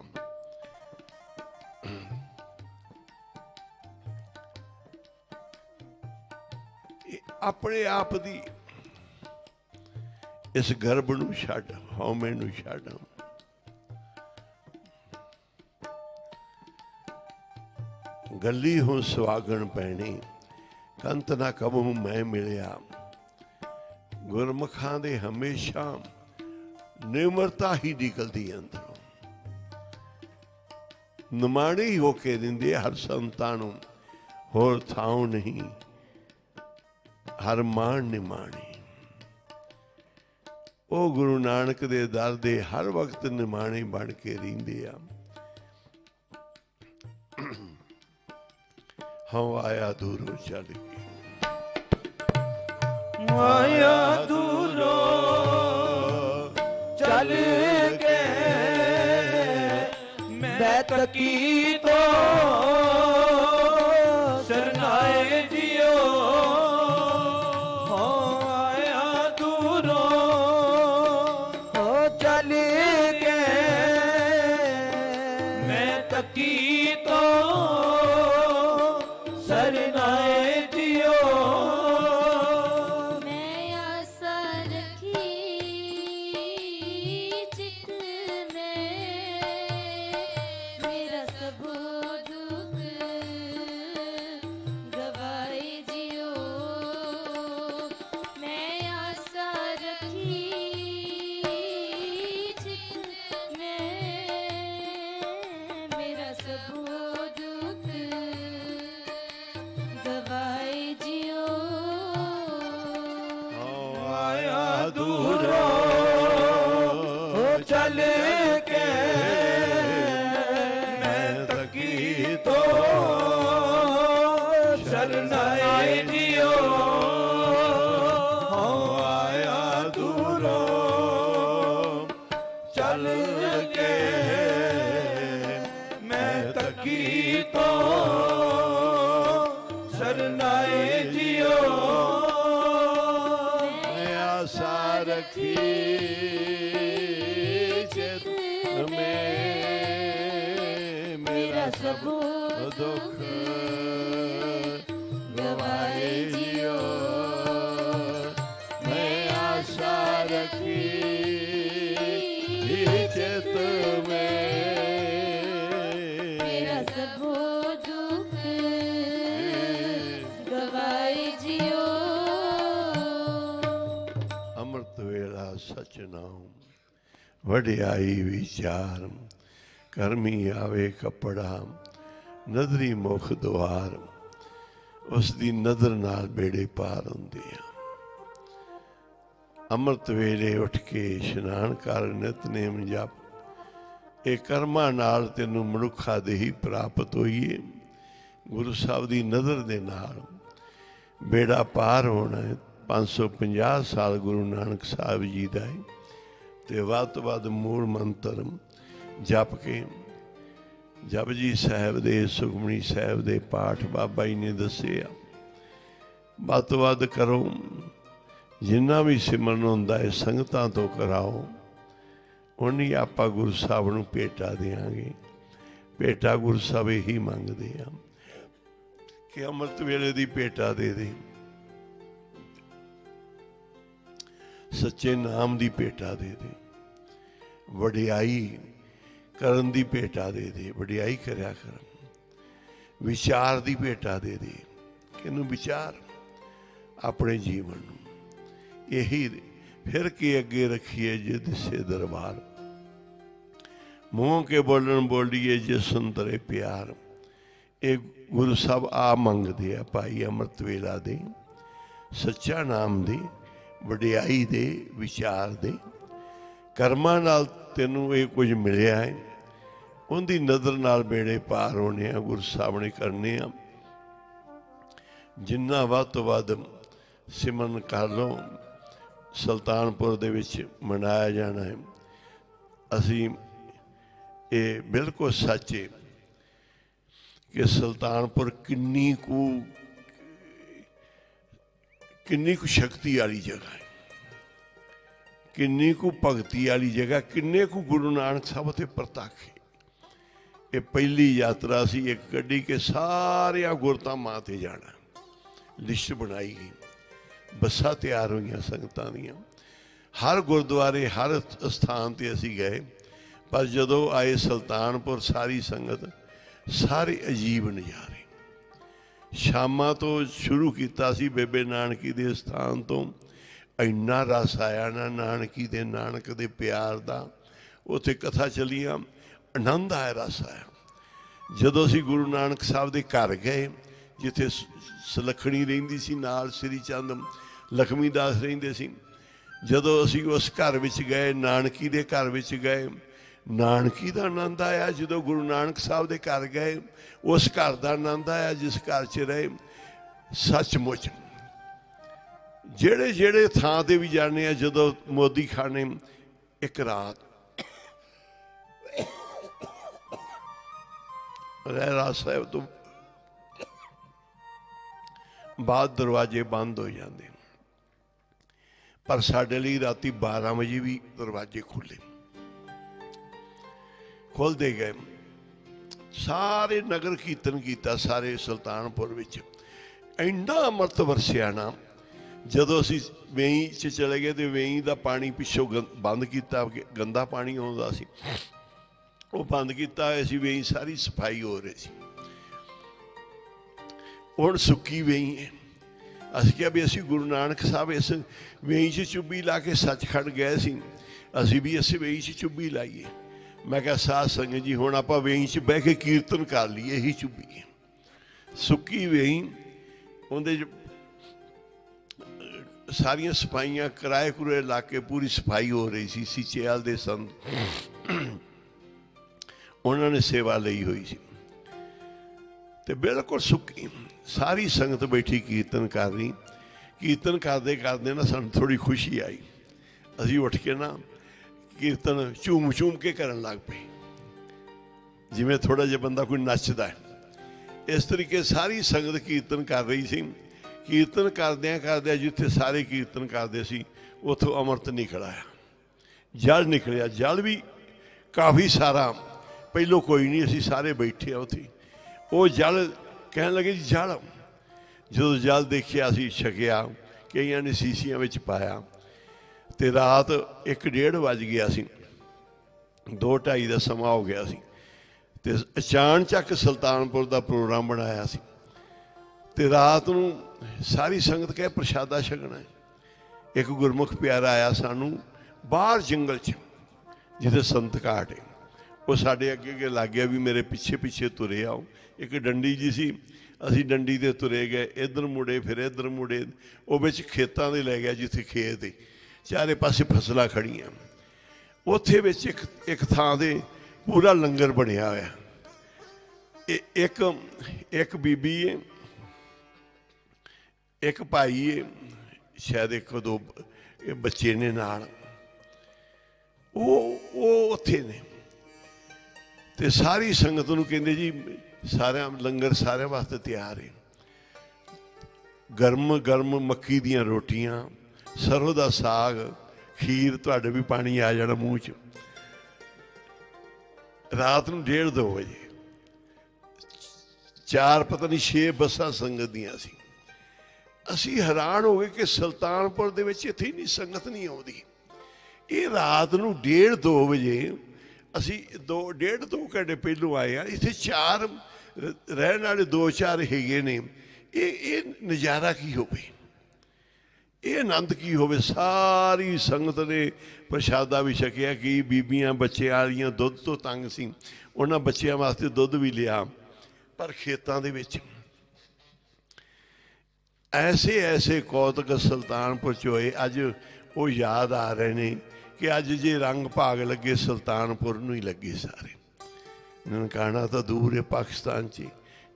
ਆਪਣੇ ਆਪ ਦੀ ਇਸ ਗਰਭ ਨੂੰ ਛੱਡ, ਹਉਮੈ ਨੂੰ ਛੱਡ। ਗੱਲੀ ਹੁਣ ਸੁਆਗਣ ਪੈਣੀ। ਕੰਤ ਨਾ ਕਬੂ ਮੈਂ ਮਿਲਿਆ। ਗੁਰਮੁਖਾਂ ਦੇ ਹਮੇਸ਼ਾ ਨਿਮਰਤਾ ਹੀ ਨਿਕਲਦੀ ਹੈ ਅੰਦਰੋਂ। ਨਿਮਾਣੇ ਹੋ ਕੇ ਦਿੰਦੇ ਹਰ ਸੰਤਾਂ ਨੂੰ। ਹੋਰ ਥਾਂ ਨਹੀਂ। ਹਰ ਮਾਣ ਨਿਮਾਣੀ। ਉਹ ਗੁਰੂ ਨਾਨਕ ਦੇ ਦਰ ਦੇ ਹਰ ਵਕਤ ਨਿਮਾਣੀ ਬਣ ਕੇ ਰਹਿੰਦੇ ਆ। ਹਉ ਆਇਆ ਦੂਰੋਂ ਚੱਲ ਕੇ। ਮਾਇਆ ਦੂਰੋਂ ਚੱਲ ਗਏ ਮੈਂ ਤਕੀ ਤੋ ਵਡਿਆਈ ਵਿਚਾਰ ਕਰਮੀ ਆਵੇ ਕਪੜਾ, ਨਦਰੀ ਮੁਖ ਦੁਆਰ ਉਸ ਦੀ ਨਜ਼ਰ ਨਾਲ ਬੇੜੇ ਪਾਰ ਹੁੰਦੇ ਆ। ਅੰਮ੍ਰਿਤ ਵੇਲੇ ਉੱਠ ਕੇ ਇਸ਼ਨਾਨ ਕਰ ਨਿਤਨੇਮ ਜਪ। ਇਹ ਕਰਮਾਂ ਨਾਲ ਤੈਨੂੰ ਮਨੁੱਖਾ ਦੇਹੀ ਪ੍ਰਾਪਤ ਹੋਈਏ। ਗੁਰੂ ਸਾਹਿਬ ਦੀ ਨਜ਼ਰ ਦੇ ਨਾਲ ਬੇੜਾ ਪਾਰ ਹੋਣਾ ਹੈ। 550 ਸਾਲ ਗੁਰੂ ਨਾਨਕ ਸਾਹਿਬ ਜੀ ਦਾ ਹੈ। ਤੇ ਵੱਧ ਤੋਂ ਵੱਧ ਮੂਲ ਮੰਤਰ ਜਪ ਕੇ ਜਪਜੀ ਸਾਹਿਬ ਦੇ, ਸੁਖਮਨੀ ਸਾਹਿਬ ਦੇ ਪਾਠ ਬਾਬਾ ਜੀ ਨੇ ਦੱਸਿਆ ਵੱਧ ਤੋਂ ਵੱਧ ਕਰੋ। ਜਿੰਨਾ ਵੀ ਸਿਮਰਨ ਹੁੰਦਾ ਹੈ, ਸੰਗਤਾਂ ਤੋਂ ਕਰਾਓ। ਉਨੀ ਆਪਾਂ ਗੁਰੂ ਸਾਹਿਬ ਨੂੰ ਭੇਟਾ ਦੇਾਂਗੇ ਭੇਟਾ ਗੁਰੂ ਸਾਹਿਬ ਇਹੀ ਮੰਗਦੇ ਆ ਕਿ ਅੰਮ੍ਰਿਤ ਵੇਲੇ ਦੀ ਭੇਟਾ ਦੇ ਦੇ। ਸੱਚੇ ਨਾਮ ਦੀ ਭੇਟਾ ਦੇ ਦੇ। ਵਡਿਆਈ ਕਰਨ ਦੀ ਭੇਟਾ ਦੇ ਦੇ, ਵਡਿਆਈ ਕਰਿਆ ਕਰ। ਵਿਚਾਰ ਦੀ ਭੇਟਾ ਦੇ ਦੇ ਕਿਨੂੰ ਵਿਚਾਰ? ਆਪਣੇ ਜੀਵਨ ਨੂੰ। ਇਹੀ ਫਿਰ ਕੇ ਅੱਗੇ ਰੱਖੀਏ ਜੇ ਦਿਸੇ ਦਰਬਾਰ। ਮੂੰਹ ਕੇ ਬੋਲਣ ਬੋਲੀਏ ਜੇ ਸੁੰਦਰੇ ਪਿਆਰ। ਇਹ ਗੁਰੂ ਸਾਹਿਬ ਆ ਮੰਗਦੇ ਆ, ਭਾਈ ਅੰਮ੍ਰਿਤ ਵੇਲਾ ਦੇ। ਸੱਚਾ ਨਾਮ ਦੀ ਵਡਿਆਈ ਦੇ ਵਿਚਾਰ ਦੇ ਕਰਮਾਂ ਨਾਲ ਤੈਨੂੰ ਇਹ ਕੁਝ ਮਿਲਿਆ ਹੈ। ਉਹਦੀ ਨਜ਼ਰ ਨਾਲ ਬੇੜੇ ਪਾਰ ਹੋਣੇ ਆ, ਗੁਰੂ ਸਾਹਿਬ ਕਰਨੇ ਆ। ਜਿੰਨਾ ਵੱਧ ਤੋਂ ਵੱਧ ਸਿਮਰਨ ਕਰ ਲਓ, ਸੁਲਤਾਨਪੁਰ ਦੇ ਵਿੱਚ ਮਨਾਇਆ ਜਾਣਾ ਹੈ। ਅਸੀਂ ਇਹ ਬਿਲਕੁਲ ਸੱਚ ਹੈ ਕਿ ਸੁਲਤਾਨਪੁਰ ਕਿੰਨੀ ਕੁ ਕਿੰਨੀ ਕੁ ਸ਼ਕਤੀ ਵਾਲੀ ਜਗ੍ਹਾ ਹੈ। ਕਿੰਨੀ ਕੁ ਭਗਤੀ ਵਾਲੀ ਜਗ੍ਹਾ, ਕਿੰਨੇ ਕੁ ਗੁਰੂ ਨਾਨਕ ਸਾਹਿਬ ਤੇ ਪ੍ਰਤਾਖੇ ਇਹ ਪਹਿਲੀ ਯਾਤਰਾ ਸੀ, ਇੱਕ ਗੱਡੀ ਕੇ ਸਾਰਿਆਂ ਗੁਰਧਾਮਾਂ ਤੇ ਜਾਣਾ। ਲਿਸਟ ਬਣਾਈ ਗਈ। ਬੱਸਾਂ ਤਿਆਰ ਹੋਈਆਂ ਸੰਗਤਾਂ ਦੀਆਂ। ਹਰ ਗੁਰਦੁਆਰੇ, ਹਰ ਸਥਾਨ ਤੇ ਅਸੀਂ ਗਏ। ਪਰ ਜਦੋਂ ਆਏ ਸੁਲਤਾਨਪੁਰ, ਸਾਰੀ ਸੰਗਤ ਸਾਰੇ ਅਜੀਬ ਨਜ਼ਾਰੇ। ਸ਼ਾਮਾਂ ਤੋਂ ਸ਼ੁਰੂ ਕੀਤਾ ਸੀ ਬੇਬੇ ਨਾਨਕੀ ਦੇ ਸਥਾਨ ਤੋਂ। ਇੰਨਾ ਰਸ ਆਇਆ ਨਾ ਨਾਨਕੀ ਦੇ, ਨਾਨਕ ਦੇ ਪਿਆਰ ਦਾ। ਉੱਥੇ ਕਥਾ ਚੱਲੀਆਂ, ਆਨੰਦ ਆਇਆ, ਰਸ ਆਇਆ। ਜਦੋਂ ਅਸੀਂ ਗੁਰੂ ਨਾਨਕ ਸਾਹਿਬ ਦੇ ਘਰ ਗਏ, ਜਿੱਥੇ ਸ- ਸੁਲੱਖਣੀ ਰਹਿੰਦੀ ਸੀ, ਨਾਲ ਸ੍ਰੀ ਚੰਦ ਲਖਮੀ ਦਾਸ ਰਹਿੰਦੇ ਸੀ। ਜਦੋਂ ਅਸੀਂ ਉਸ ਘਰ ਵਿੱਚ ਗਏ, ਨਾਨਕੀ ਦੇ ਘਰ ਵਿੱਚ ਗਏ ਨਾਨਕੀ ਦਾ ਆਨੰਦ ਆਇਆ। ਜਦੋਂ ਗੁਰੂ ਨਾਨਕ ਸਾਹਿਬ ਦੇ ਘਰ ਗਏ, ਉਸ ਘਰ ਦਾ ਆਨੰਦ ਆਇਆ, ਜਿਸ ਘਰ 'ਚ ਰਹੇ ਸੱਚਮੁੱਚ। ਜਿਹੜੇ ਜਿਹੜੇ ਥਾਂ ਤੇ ਵੀ ਜਾਣੇ ਆ, ਜਦੋਂ ਮੋਦੀ ਖਾਨੇ, ਇੱਕ ਰਾਤ ਰਹਿ ਰਹਿਰਾ ਸਾਹਿਬ ਤੋਂ ਬਾਅਦ ਦਰਵਾਜ਼ੇ ਬੰਦ ਹੋ ਜਾਂਦੇ। ਪਰ ਸਾਡੇ ਲਈ ਰਾਤੀ 12 ਵਜੇ ਵੀ ਦਰਵਾਜ਼ੇ ਖੁੱਲੇ ਖੁੱਲਦੇ ਗਏ। ਸਾਰੇ ਨਗਰ ਕੀਰਤਨ ਕੀਤਾ, ਸਾਰੇ ਸੁਲਤਾਨਪੁਰ ਵਿੱਚ। ਇੰਨਾ ਅੰਮ੍ਰਿਤ ਵਰਸਿਆ ਨਾ, ਜਦੋਂ ਅਸੀਂ ਵੇਈ 'ਚ ਚਲੇ ਗਏ ਤੇ ਵੇਈ ਦਾ ਪਾਣੀ ਪਿੱਛੋਂ ਗੰ- ਬੰਦ ਕੀਤਾ ਗੰਦਾ ਪਾਣੀ ਆਉਂਦਾ ਸੀ। ਉਹ ਬੰਦ ਕੀਤਾ ਹੋਇਆ ਸੀ ਵੇਈ ਸਾਰੀ ਸਫ਼ਾਈ ਹੋ ਰਹੀ ਸੀ। ਹੁਣ ਸੁੱਕੀ ਵੇਈ ਹੈ ਅਸੀਂ ਕਿਹਾ ਵੀ ਅਸੀਂ ਗੁਰੂ ਨਾਨਕ ਸਾਹਿਬ ਇਸ ਵੇਈ 'ਚ ਚੁੱਭੀ ਲਾ ਕੇ ਸੱਚਖੰਡ ਗਏ ਸੀ। ਅਸੀਂ ਵੀ ਇਸ ਵੇਈ 'ਚ ਚੁੱਭੀ ਲਾਈਏ। ਮੈਂ ਕਿਹਾ, ਸਾਧ ਸੰਗਤ ਜੀ, ਹੁਣ ਆਪਾਂ ਵੇਈ 'ਚ ਬਹਿ ਕੇ ਕੀਰਤਨ ਕਰ ਲਈਏ ਇਹੀ ਚੁੱਭੀ ਸੁੱਕੀ ਵੇਈ, ਉਹਦੇ 'ਚ ਸਾਰੀਆਂ ਸਫਾਈਆਂ ਕਿਰਾਏ ਕੁਰੇ ਲਾ ਕੇ ਪੂਰੀ ਸਫ਼ਾਈ ਹੋ ਰਹੀ ਸੀ ਸੀਚੇਵਾਲ ਦੇ ਸੰਤ ਉਹਨਾਂ ਨੇ ਸੇਵਾ ਲਈ ਹੋਈ ਸੀ। ਤੇ ਬਿਲਕੁਲ ਸੁੱਕੀ। ਸਾਰੀ ਸੰਗਤ ਬੈਠੀ ਕੀਰਤਨ ਕਰ ਰਹੀ। ਕੀਰਤਨ ਕਰਦੇ ਕਰਦੇ ਨਾ ਸਾਨੂੰ ਥੋੜੀ ਖੁਸ਼ੀ ਆਈ। ਅਸੀਂ ਉੱਠ ਕੇ ਨਾ ਕੀਰਤਨ ਝੂਮ ਝੂਮ ਕੇ ਕਰਨ ਲੱਗ ਪਏ। ਜਿਵੇਂ ਥੋੜਾ ਜਿਹਾ ਬੰਦਾ ਕੋਈ ਨੱਚਦਾ ਹੈ। ਇਸ ਤਰੀਕੇ ਸਾਰੀ ਸੰਗਤ ਕੀਰਤਨ ਕਰ ਰਹੀ ਸੀ। ਕੀਰਤਨ ਕਰਦਿਆਂ ਕਰਦਿਆਂ ਜਿੱਥੇ ਸਾਰੇ ਕੀਰਤਨ ਕਰਦੇ ਸੀ, ਉਥੋਂ ਅੰਮ੍ਰਿਤ ਨਿਕਲ ਆਇਆ ਜਲ ਨਿਕਲਿਆ। ਜਲ ਵੀ ਕਾਫੀ ਸਾਰਾ। ਪਹਿਲੋਂ ਕੋਈ ਨਹੀਂ, ਅਸੀਂ ਸਾਰੇ ਬੈਠੇ ਆ ਉੱਥੇ। ਉਹ ਜਲ ਕਹਿਣ ਲੱਗੇ, ਜੀ ਜਲ। ਜਦੋਂ ਜਲ ਦੇਖਿਆ, ਅਸੀਂ ਛਕਿਆ, ਕਈਆਂ ਨੇ ਸੀਸੀਆਂ ਵਿੱਚ ਪਾਇਆ। ਤੇ ਰਾਤ 1:30 ਵੱਜ ਗਿਆ ਸੀ। 2:30 ਦਾ ਸਮਾਂ ਹੋ ਗਿਆ ਸੀ ਤੇ ਅਚਾਨਚੱਕ ਸੁਲਤਾਨਪੁਰ ਦਾ ਪ੍ਰੋਗਰਾਮ ਬਣਾਇਆ ਸੀ। ਤੇ ਰਾਤ ਨੂੰ ਸਾਰੀ ਸੰਗਤ ਕਹੇ ਪ੍ਰਸ਼ਾਦਾ ਛਕਣਾ ਹੈ। ਇੱਕ ਗੁਰਮੁਖ ਪਿਆਰਾ ਆਇਆ ਸਾਨੂੰ ਬਾਹਰ ਜੰਗਲ 'ਚ ਜਿੱਥੇ ਸੰਤ ਘਾਟ ਹੈ। ਉਹ ਸਾਡੇ ਅੱਗੇ ਅੱਗੇ ਲੱਗ ਗਿਆ ਵੀ ਮੇਰੇ ਪਿੱਛੇ ਪਿੱਛੇ ਤੁਰੇ ਆਓ। ਇੱਕ ਡੰਡੀ ਜੀ ਸੀ, ਅਸੀਂ ਡੰਡੀ ਤੇ ਤੁਰੇ ਗਏ। ਇਧਰ ਮੁੜੇ, ਫਿਰ ਇਧਰ ਮੁੜੇ। ਉਹ ਵਿੱਚ ਖੇਤਾਂ ਦੇ ਲੈ ਗਿਆ ਜਿੱਥੇ ਖੇਤ ਹੈ ਚਾਰੇ ਪਾਸੇ ਫਸਲਾਂ ਖੜੀਆਂ। ਉੱਥੇ ਵਿੱਚ ਇੱਕ ਇੱਕ ਥਾਂ ਦੇ ਪੂਰਾ ਲੰਗਰ ਬਣਿਆ ਹੋਇਆ। ਇਹ ਇੱਕ ਇੱਕ ਬੀਬੀ ਹੈ ਇੱਕ ਭਾਈ ਹੈ ਸ਼ਾਇਦ ਇੱਕ ਦੋ ਬੱਚੇ ਨੇ ਨਾਲ। ਉਹ ਉਹ ਉੱਥੇ ਨੇ। ਤੇ ਸਾਰੀ ਸੰਗਤ ਨੂੰ ਕਹਿੰਦੇ ਜੀ, ਸਾਰਿਆਂ, ਲੰਗਰ ਸਾਰਿਆਂ ਵਾਸਤੇ ਤਿਆਰ ਹੈ ਗਰਮ ਗਰਮ ਮੱਕੀ ਦੀਆਂ ਰੋਟੀਆਂ ਸਰੋਂ ਦਾ ਸਾਗ, ਖੀਰ ਤੁਹਾਡੇ ਵੀ ਪਾਣੀ ਆ ਜਾਣਾ ਮੂੰਹ 'ਚ। ਰਾਤ ਨੂੰ 1:30 2 ਵਜੇ, ਚਾਰ ਪਤਾ ਨਹੀਂ 6 ਬੱਸਾਂ ਸੰਗਤ ਦੀਆਂ ਸੀ। ਅਸੀਂ ਹੈਰਾਨ ਹੋ ਗਏ ਕਿ ਸੁਲਤਾਨਪੁਰ ਦੇ ਵਿੱਚ ਇੱਥੇ ਨਹੀਂ ਸੰਗਤ ਨਹੀਂ ਆਉਂਦੀ। ਇਹ ਰਾਤ ਨੂੰ 1:30 2 ਵਜੇ ਅਸੀਂ 2 1.5 2 ਘੰਟੇ ਪਹਿਲੋਂ ਆਏ ਆ। ਇੱਥੇ ਚਾਰ ਰਹਿਣ ਵਾਲੇ ਦੋ ਚਾਰ ਹੈਗੇ ਨੇ। ਇਹ ਇਹ ਨਜ਼ਾਰਾ ਕੀ ਹੋਵੇ? ਇਹ ਆਨੰਦ ਕੀ ਹੋਵੇ? ਸਾਰੀ ਸੰਗਤ ਨੇ ਪ੍ਰਸ਼ਾਦਾ ਵੀ ਛਕਿਆ ਕਿ ਬੀਬੀਆਂ ਬੱਚੇ ਵਾਲੀਆਂ ਦੁੱਧ ਤੋਂ ਤੰਗ ਸੀ। ਉਹਨਾਂ ਬੱਚਿਆਂ ਵਾਸਤੇ ਦੁੱਧ ਵੀ ਲਿਆ। ਪਰ ਖੇਤਾਂ ਦੇ ਵਿੱਚ ਐਸੇ ਐਸੇ ਕੌਤਕ ਸੁਲਤਾਨਪੁਰ ਚ ਹੋਏ, ਅੱਜ ਉਹ ਯਾਦ ਆ ਰਹੇ ਨੇ ਕਿ ਅੱਜ ਜੇ ਰੰਗ ਭਾਗ ਲੱਗੇ, ਸੁਲਤਾਨਪੁਰ ਨੂੰ ਹੀ ਲੱਗੇ ਸਾਰੇ। ਨਨਕਾਣਾ ਤਾਂ ਦੂਰ ਹੈ ਪਾਕਿਸਤਾਨ 'ਚ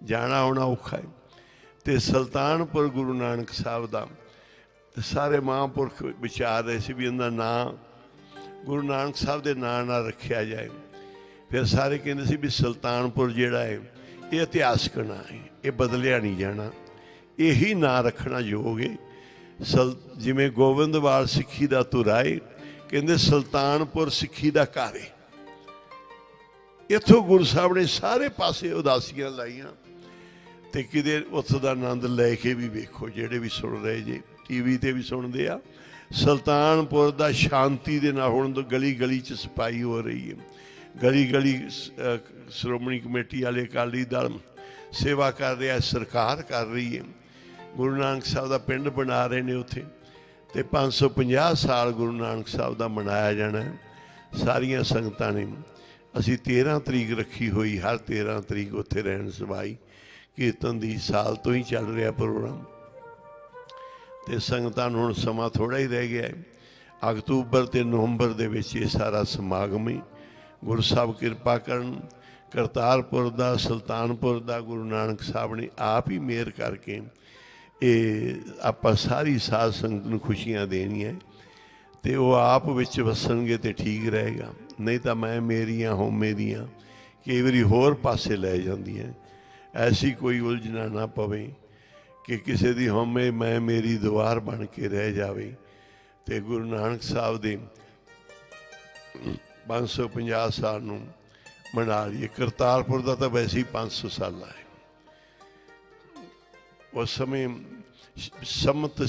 ਜਾਣਾ ਆਉਣਾ ਔਖਾ ਹੈ। ਤੇ ਸੁਲਤਾਨਪੁਰ ਗੁਰੂ ਨਾਨਕ ਸਾਹਿਬ ਦਾ ਤੇ ਸਾਰੇ ਮਹਾਂਪੁਰਖ ਵਿਚਾਰ ਰਹੇ ਸੀ ਵੀ ਇਹਦਾ ਨਾਂ ਗੁਰੂ ਨਾਨਕ ਸਾਹਿਬ ਦੇ ਨਾਂ ਨਾਲ ਰੱਖਿਆ ਜਾਏ। ਫਿਰ ਸਾਰੇ ਕਹਿੰਦੇ ਸੀ ਵੀ ਸੁਲਤਾਨਪੁਰ ਜਿਹੜਾ ਹੈ, ਇਹ ਇਤਿਹਾਸਕ ਨਾਂ ਹੈ, ਇਹ ਬਦਲਿਆ ਨਹੀਂ ਜਾਣਾ। ਇਹੀ ਨਾਂ ਰੱਖਣਾ ਯੋਗ ਹੈ। ਜਿਵੇਂ ਗੋਬਿੰਦਵਾਲ ਸਿੱਖੀ ਦਾ ਧੁਰਾ ਤੁਰਾਏ ਕਹਿੰਦੇ ਸੁਲਤਾਨਪੁਰ ਸਿੱਖੀ ਦਾ ਘਰ ਹੈ। ਇੱਥੋਂ ਗੁਰੂ ਸਾਹਿਬ ਨੇ ਸਾਰੇ ਪਾਸੇ ਉਦਾਸੀਆਂ ਲਾਈਆਂ ਤੇ ਕਿਤੇ ਉੱਥੋਂ ਦਾ ਆਨੰਦ ਲੈ ਕੇ ਵੀ ਵੇਖੋ, ਜਿਹੜੇ ਵੀ ਸੁਣ ਰਹੇ ਜੇ। ਟੀਵੀ ਤੇ ਵੀ ਸੁਣਦੇ ਆ। ਸੁਲਤਾਨਪੁਰ ਦਾ ਸ਼ਾਂਤੀ ਦੇ ਨਾਲ ਹੁਣ ਗਲੀ ਗਲੀ ਚ ਸਪਾਈ ਹੋ ਰਹੀ ਹੈ। ਗਲੀ ਗਲੀ ਸ਼੍ਰੋਮਣੀ ਕਮੇਟੀ ਵਾਲੇ ਅਕਾਲੀ ਦਲ ਸੇਵਾ ਕਰ ਰਿਹਾ, ਸਰਕਾਰ ਕਰ ਰਹੀ ਹੈ। ਗੁਰੂ ਨਾਨਕ ਸਾਹਿਬ ਦਾ ਪਿੰਡ ਬਣਾ ਰਹੇ ਨੇ ਉੱਥੇ ਤੇ 550 ਸਾਲ ਗੁਰੂ ਨਾਨਕ ਸਾਹਿਬ ਦਾ ਮਨਾਇਆ ਜਾਣਾ ਸਾਰੀਆਂ ਸੰਗਤਾਂ ਨੇ। ਅਸੀਂ 13 ਤਰੀਕ ਰੱਖੀ ਹੋਈ, ਹਰ 13 ਤਰੀਕ ਉੱਥੇ ਰਹਿਣ ਸਵਾਈ। ਕੀਰਤਨ ਦੀ ਸਾਲ ਤੋਂ ਹੀ ਚੱਲ ਰਿਹਾ ਪ੍ਰੋਗਰਾਮ। ਤੇ ਸੰਗਤਾਂ ਨੂੰ ਹੁਣ ਸਮਾਂ ਥੋੜਾ ਹੀ ਰਹਿ ਗਿਆ ਹੈ। ਅਕਤੂਬਰ ਤੇ ਨਵੰਬਰ ਦੇ ਵਿੱਚ ਇਹ ਸਾਰਾ ਸਮਾਗਮ ਹੈ ਗੁਰੂ ਸਾਹਿਬ ਕਿਰਪਾ ਕਰਨ, ਕਰਤਾਰਪੁਰ ਦਾ, ਸੁਲਤਾਨਪੁਰ ਦਾ, ਗੁਰੂ ਨਾਨਕ ਸਾਹਿਬ ਨੇ ਆਪ ਹੀ ਮਿਹਰ ਕਰਕੇ ਇਹ ਆਪਾਂ ਸਾਰੀ ਸਾਧ ਸੰਗਤ ਨੂੰ ਖੁਸ਼ੀਆਂ ਦੇਣੀਆਂ ਤੇ ਉਹ ਆਪ ਵਿੱਚ ਵਸਣਗੇ ਤੇ ਠੀਕ ਰਹੇਗਾ। ਨਹੀਂ ਤਾਂ ਮੈਂ ਮੇਰੀਆਂ ਹੋ ਮੇਰੀਆਂ, ਕਈ ਵਾਰੀ ਹੋਰ ਪਾਸੇ ਲੈ ਜਾਂਦੀਆਂ। ਐਸੀ ਕੋਈ ਉਲਝਣਾ ਨਾ ਪਵੇ। ਕਿ ਕਿਸੇ ਦੀ ਹਉਮੈ ਮੈਂ ਮੇਰੀ ਦੁਆਰ ਬਣ ਕੇ ਰਹਿ ਜਾਵੇ। ਤੇ ਗੁਰੂ ਨਾਨਕ ਸਾਹਿਬ ਦੇ 550 ਸਾਲ ਨੂੰ ਮਨਾ ਲਈਏ। ਕਰਤਾਰਪੁਰ ਦਾ ਤਾਂ ਵੈਸੇ ਹੀ 500 ਸਾਲਾ ਹੈ। ਉਸ ਸਮੇਂ ਸਮਤ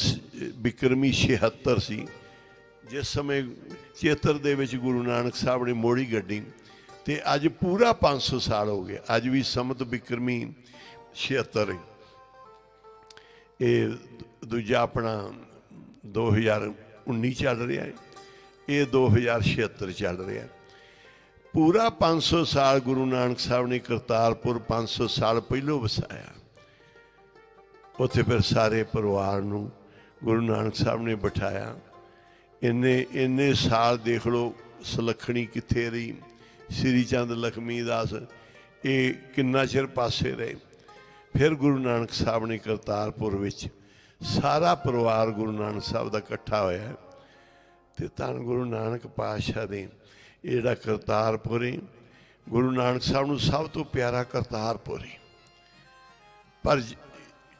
ਬਿਕਰਮੀ 76 ਸੀ। ਜਿਸ ਸਮੇਂ ਚੇਤਰ ਦੇ ਵਿੱਚ ਗੁਰੂ ਨਾਨਕ ਸਾਹਿਬ ਨੇ ਮੋੜੀ ਗੱਡੀ ਤੇ ਅੱਜ ਪੂਰਾ 500 ਸਾਲ ਹੋ ਗਿਆ ਅੱਜ ਵੀ ਸਮਤ ਬਿਕਰਮੀ 76 ਇਹ ਦੂਜਾ ਆਪਣਾ 2019 ਚੱਲ ਰਿਹਾ ਹੈ। ਇਹ 2076 ਚੱਲ ਰਿਹਾ ਪੂਰਾ 500 ਸਾਲ ਗੁਰੂ ਨਾਨਕ ਸਾਹਿਬ ਨੇ ਕਰਤਾਰਪੁਰ 500 ਸਾਲ ਪਹਿਲੋਂ ਵਸਾਇਆ। ਉੱਥੇ ਫਿਰ ਸਾਰੇ ਪਰਿਵਾਰ ਨੂੰ ਗੁਰੂ ਨਾਨਕ ਸਾਹਿਬ ਨੇ ਬਿਠਾਇਆ। ਇੰਨੇ ਇੰਨੇ ਸਾਲ ਦੇਖ ਲਓ ਸੁਲੱਖਣੀ ਕਿੱਥੇ ਰਹੀ। ਸ੍ਰੀ ਚੰਦ ਲਖਮੀ ਦਾਸ ਇਹ ਕਿੰਨਾ ਚਿਰ ਪਾਸੇ ਰਹੇ। ਫਿਰ ਗੁਰੂ ਨਾਨਕ ਸਾਹਿਬ ਨੇ ਕਰਤਾਰਪੁਰ ਵਿੱਚ ਸਾਰਾ ਪਰਿਵਾਰ ਗੁਰੂ ਨਾਨਕ ਸਾਹਿਬ ਦਾ ਇਕੱਠਾ ਹੋਇਆ ਹੈ। ਤੇ ਧੰਨ ਗੁਰੂ ਨਾਨਕ ਪਾਤਸ਼ਾਹ ਦੇ ਜਿਹੜਾ ਕਰਤਾਰਪੁਰ ਹੈ ਗੁਰੂ ਨਾਨਕ ਸਾਹਿਬ ਨੂੰ ਸਭ ਤੋਂ ਪਿਆਰਾ ਕਰਤਾਰਪੁਰ ਹੈ ਪਰ ਜ-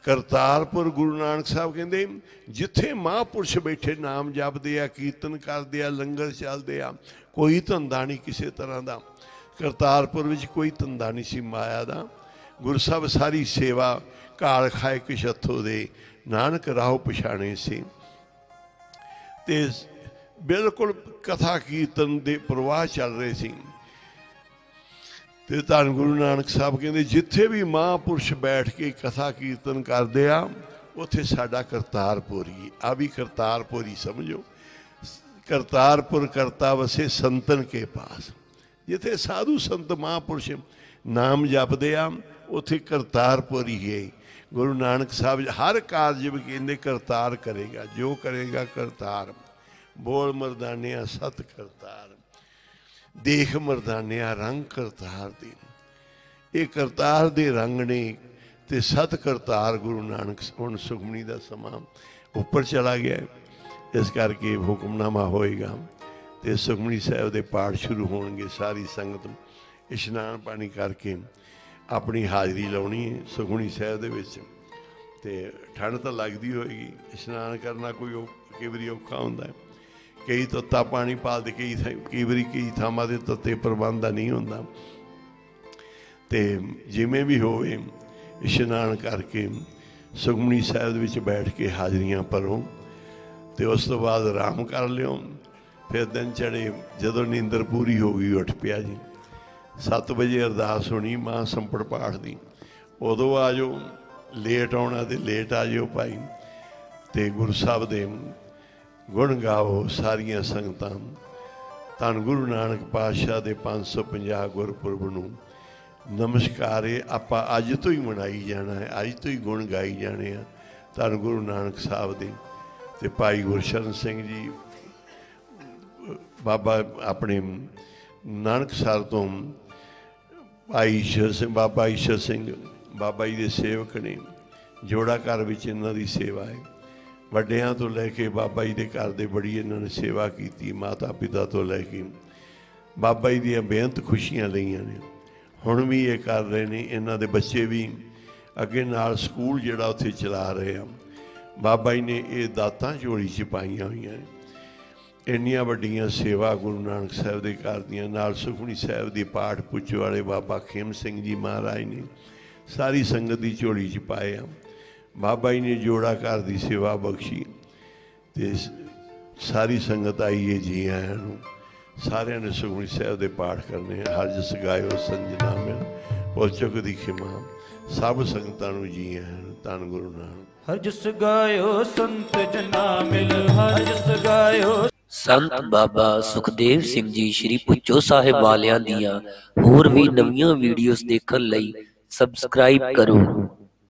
ਕਰਤਾਰਪੁਰ ਗੁਰੂ ਨਾਨਕ ਸਾਹਿਬ ਕਹਿੰਦੇ, ਜਿੱਥੇ ਮਹਾਂਪੁਰਸ਼ ਬੈਠੇ, ਨਾਮ ਜਪਦੇ ਆ, ਕੀਰਤਨ ਕਰਦੇ ਆ, ਲੰਗਰ ਚੱਲਦੇ ਆ, ਕੋਈ ਧੰਦਾ ਨਹੀਂ ਕਿਸੇ ਤਰ੍ਹਾਂ ਦਾ। ਕਰਤਾਰਪੁਰ ਵਿੱਚ ਕੋਈ ਧੰਦਾ ਨਹੀਂ ਸੀ ਮਾਇਆ ਦਾ। ਗੁਰੂ ਸਾਹਿਬ ਸਾਰੀ ਸੇਵਾ ਕਾਲ ਖਾਏ ਕਿਸ਼ੱਥੋ ਦੇ, ਨਾਨਕ ਰਾਹ ਪਛਾਣੇ ਸੀ। ਤੇ ਬਿਲਕੁਲ ਕਥਾ ਕੀਰਤਨ ਦੇ ਪ੍ਰਵਾਹ ਚੱਲ ਰਹੇ ਸੀ। ਤੇ ਧੰਨ ਗੁਰੂ ਨਾਨਕ ਸਾਹਿਬ ਕਹਿੰਦੇ, ਜਿੱਥੇ ਵੀ ਮਹਾਂਪੁਰਸ਼ ਬੈਠ ਕੇ ਕਥਾ ਕੀਰਤਨ ਕਰਦੇ ਆ, ਉੱਥੇ ਸਾਡਾ ਕਰਤਾਰਪੁਰੀ ਆ ਵੀ ਕਰਤਾਰਪੁਰੀ ਸਮਝੋ। ਕਰਤਾਰਪੁਰ ਕਰਤਾ ਵਸੇ ਸੰਤਨ ਕੇ ਪਾਸ। ਜਿੱਥੇ ਸਾਧੂ ਸੰਤ ਮਹਾਂਪੁਰਸ਼ ਨਾਮ ਜਪਦੇ ਆ ਉੱਥੇ ਕਰਤਾਰਪੁਰ ਹੀ ਹੈ। ਗੁਰੂ ਨਾਨਕ ਸਾਹਿਬ ਹਰ ਕਾਰਜ ਵੀ ਕਹਿੰਦੇ ਕਰਤਾਰ ਕਰੇਗਾ, ਜੋ ਕਰੇਗਾ ਕਰਤਾਰ। ਬੋਲ ਮਰਦਾਨਿਆ, ਸਤ ਕਰਤਾਰ। ਦੇਖ ਮਰਦਾਨਿਆ, ਰੰਗ ਕਰਤਾਰ ਦੇ। ਇਹ ਕਰਤਾਰ ਦੇ ਰੰਗ ਨੇ ਤੇ ਸਤ ਕਰਤਾਰ ਗੁਰੂ ਨਾਨਕ ਹੁਣ ਸੁਖਮਨੀ ਦਾ ਸਮਾਂ ਉੱਪਰ ਚਲਾ ਗਿਆ। ਇਸ ਕਰਕੇ ਹੁਕਮਨਾਮਾ ਹੋਏਗਾ ਤੇ ਸੁਖਮਨੀ ਸਾਹਿਬ ਦੇ ਪਾਠ ਸ਼ੁਰੂ ਹੋਣਗੇ ਸਾਰੀ ਸੰਗਤ ਇਸ਼ਨਾਨ ਪਾਣੀ ਕਰਕੇ ਆਪਣੀ ਹਾਜ਼ਰੀ ਲਾਉਣੀ ਹੈ ਸੁਖਮਨੀ ਸਾਹਿਬ ਦੇ ਵਿੱਚ। ਤੇ ਠੰਡ ਤਾਂ ਲੱਗਦੀ ਹੋਏਗੀ, ਇਸ਼ਨਾਨ ਕਰਨਾ ਕੋਈ ਔ- ਕਈ ਵਾਰੀ ਔਖਾ ਹੁੰਦਾ ਕਈ ਤੱਤਾ ਪਾਣੀ ਪਾਲਦੇ ਕਈ ਥਾਂ- ਕਈ ਵਾਰੀ ਕਈ ਥਾਵਾਂ ਦੇ ਤੱਤੇ ਪ੍ਰਬੰਧ ਨਹੀਂ ਹੁੰਦਾ। ਤੇ ਜਿਵੇਂ ਵੀ ਹੋਵੇ, ਇਸ਼ਨਾਨ ਕਰਕੇ ਸੁਖਮਨੀ ਸਾਹਿਬ ਦੇ ਵਿੱਚ ਬੈਠ ਕੇ ਹਾਜ਼ਰੀਆਂ ਭਰੋ ਤੇ ਉਸ ਤੋਂ ਬਾਅਦ ਆਰਾਮ ਕਰ ਲਿਓ। ਫਿਰ ਦਿਨ ਚੜੇ ਜਦੋਂ ਨੀਂਦਰ ਪੂਰੀ ਹੋ ਗਈ, ਉੱਠ ਪਿਆ ਜੀ। 7 ਵਜੇ ਅਰਦਾਸ ਹੋਣੀ ਮਾਂ ਸੰਪੜ ਪਾਠ ਦੀ। ਉਦੋਂ ਆ ਜਾਓ ਲੇਟ ਆਉਣਾ ਤੇ ਲੇਟ ਆ ਜਾਓ ਭਾਈ। ਤੇ ਗੁਰੂ ਸਾਹਿਬ ਦੇ ਗੁਣ ਗਾਵੋ ਸਾਰੀਆਂ ਸੰਗਤਾਂ। ਧੰਨ ਗੁਰੂ ਨਾਨਕ ਪਾਤਸ਼ਾਹ ਦੇ 550 ਗੁਰਪੁਰਬ ਨੂੰ। ਨਮਸਕਾਰ, ਇਹ ਆਪਾਂ ਅੱਜ ਤੋਂ ਹੀ ਮਨਾਈ ਜਾਣਾ ਹੈ, ਅੱਜ ਤੋਂ ਹੀ ਗੁਣ ਗਾਈ ਜਾਣੇ ਆ ਧੰਨ ਗੁਰੂ ਨਾਨਕ ਸਾਹਿਬ ਦੇ। ਤੇ ਭਾਈ ਗੁਰਸ਼ਰਨ ਸਿੰਘ ਜੀ, ਬਾਬਾ ਆਪਣੇ ਨਾਨਕ ਸਰ ਤੋਂ ਭਾਈ ਈਸ਼ਰ ਸਿੰਘ, ਬਾਬਾ ਈਸ਼ਰ ਸਿੰਘ, ਬਾਬਾ ਜੀ ਦੇ ਸੇਵਕ ਨੇ, ਜੋੜਾ ਘਰ ਵਿੱਚ ਇਹਨਾਂ ਦੀ ਸੇਵਾ ਹੈ। ਵੱਡਿਆਂ ਤੋਂ ਲੈ ਕੇ ਬਾਬਾ ਜੀ ਦੇ ਘਰ ਦੇ ਬੜੀ ਇਹਨਾਂ ਨੇ ਸੇਵਾ ਕੀਤੀ, ਮਾਤਾ ਪਿਤਾ ਤੋਂ ਲੈ ਕੇ। ਬਾਬਾ ਜੀ ਦੀਆਂ ਬੇਅੰਤ ਖੁਸ਼ੀਆਂ ਲਈਆਂ ਨੇ। ਹੁਣ ਵੀ ਇਹ ਕਰ ਰਹੇ ਨੇ, ਇਹਨਾਂ ਦੇ ਬੱਚੇ ਵੀ ਅੱਗੇ ਨਾਲ ਸਕੂਲ ਜਿਹੜਾ ਉੱਥੇ ਚਲਾ ਰਹੇ ਆ। ਬਾਬਾ ਜੀ ਨੇ ਇਹ ਦਾਤਾਂ ਝੋਲੀ 'ਚ ਪਾਈਆਂ ਹੋਈਆਂ ਨੇ। ਇੰਨੀਆਂ ਵੱਡੀਆਂ ਸੇਵਾ ਗੁਰੂ ਨਾਨਕ ਸਾਹਿਬ ਦੇ ਕਰਦੀਆਂ ਨਾਲ ਸੁਖਮਨੀ ਸਾਹਿਬ ਦੇ ਪਾਠ ਪੁੱਛ ਵਾਲੇ ਬਾਬਾ ਖੇਮ ਸਿੰਘ ਜੀ ਮਹਾਰਾਜ ਨੇ ਸਾਰੀ ਸੰਗਤ ਦੀ ਝੋਲੀ 'ਚ ਪਾਏ ਆ। ਬਾਬਾ ਜੀ ਨੇ ਜੋੜਾ ਘਰ ਦੀ ਸੇਵਾ ਬਖਸ਼ੀ ਤੇ ਸਾਰੀ ਸੰਗਤ ਆਈ ਹੈ ਜੀ ਆਇਆਂ ਨੂੰ। ਸਾਰਿਆਂ ਨੇ ਸੁਖਮਨੀ ਸਾਹਿਬ ਦੇ ਪਾਠ ਕਰਨੇ ਆ। ਹਰ ਜਸ ਗਾਇਓ ਸੰਜਨਾ ਮਿਲ ਪੁੱਲ ਚੁੱਕ ਦੀ ਖਿਮਾ। ਸਭ ਸੰਗਤਾਂ ਨੂੰ ਜੀ ਆਇਆਂ ਨੂੰ ਗੁਰੂ ਨਾਨਕ। ਹਰ ਜਸ ਗਾਇਓ ਸੰਤ ਜਨਾ ਮਿਲ ਹਰ ਜਸ ਗਾਇਓ ਸੰਤ ਬਾਬਾ ਸੁਖਦੇਵ ਸਿੰਘ ਜੀ ਸ੍ਰੀ ਪੁੱਚੋ ਸਾਹਿਬ ਵਾਲਿਆਂ ਦੀਆਂ ਹੋਰ ਵੀ ਨਵੀਆਂ ਵੀਡੀਓਜ਼ ਦੇਖਣ ਲਈ ਸਬਸਕ੍ਰਾਈਬ ਕਰੋ।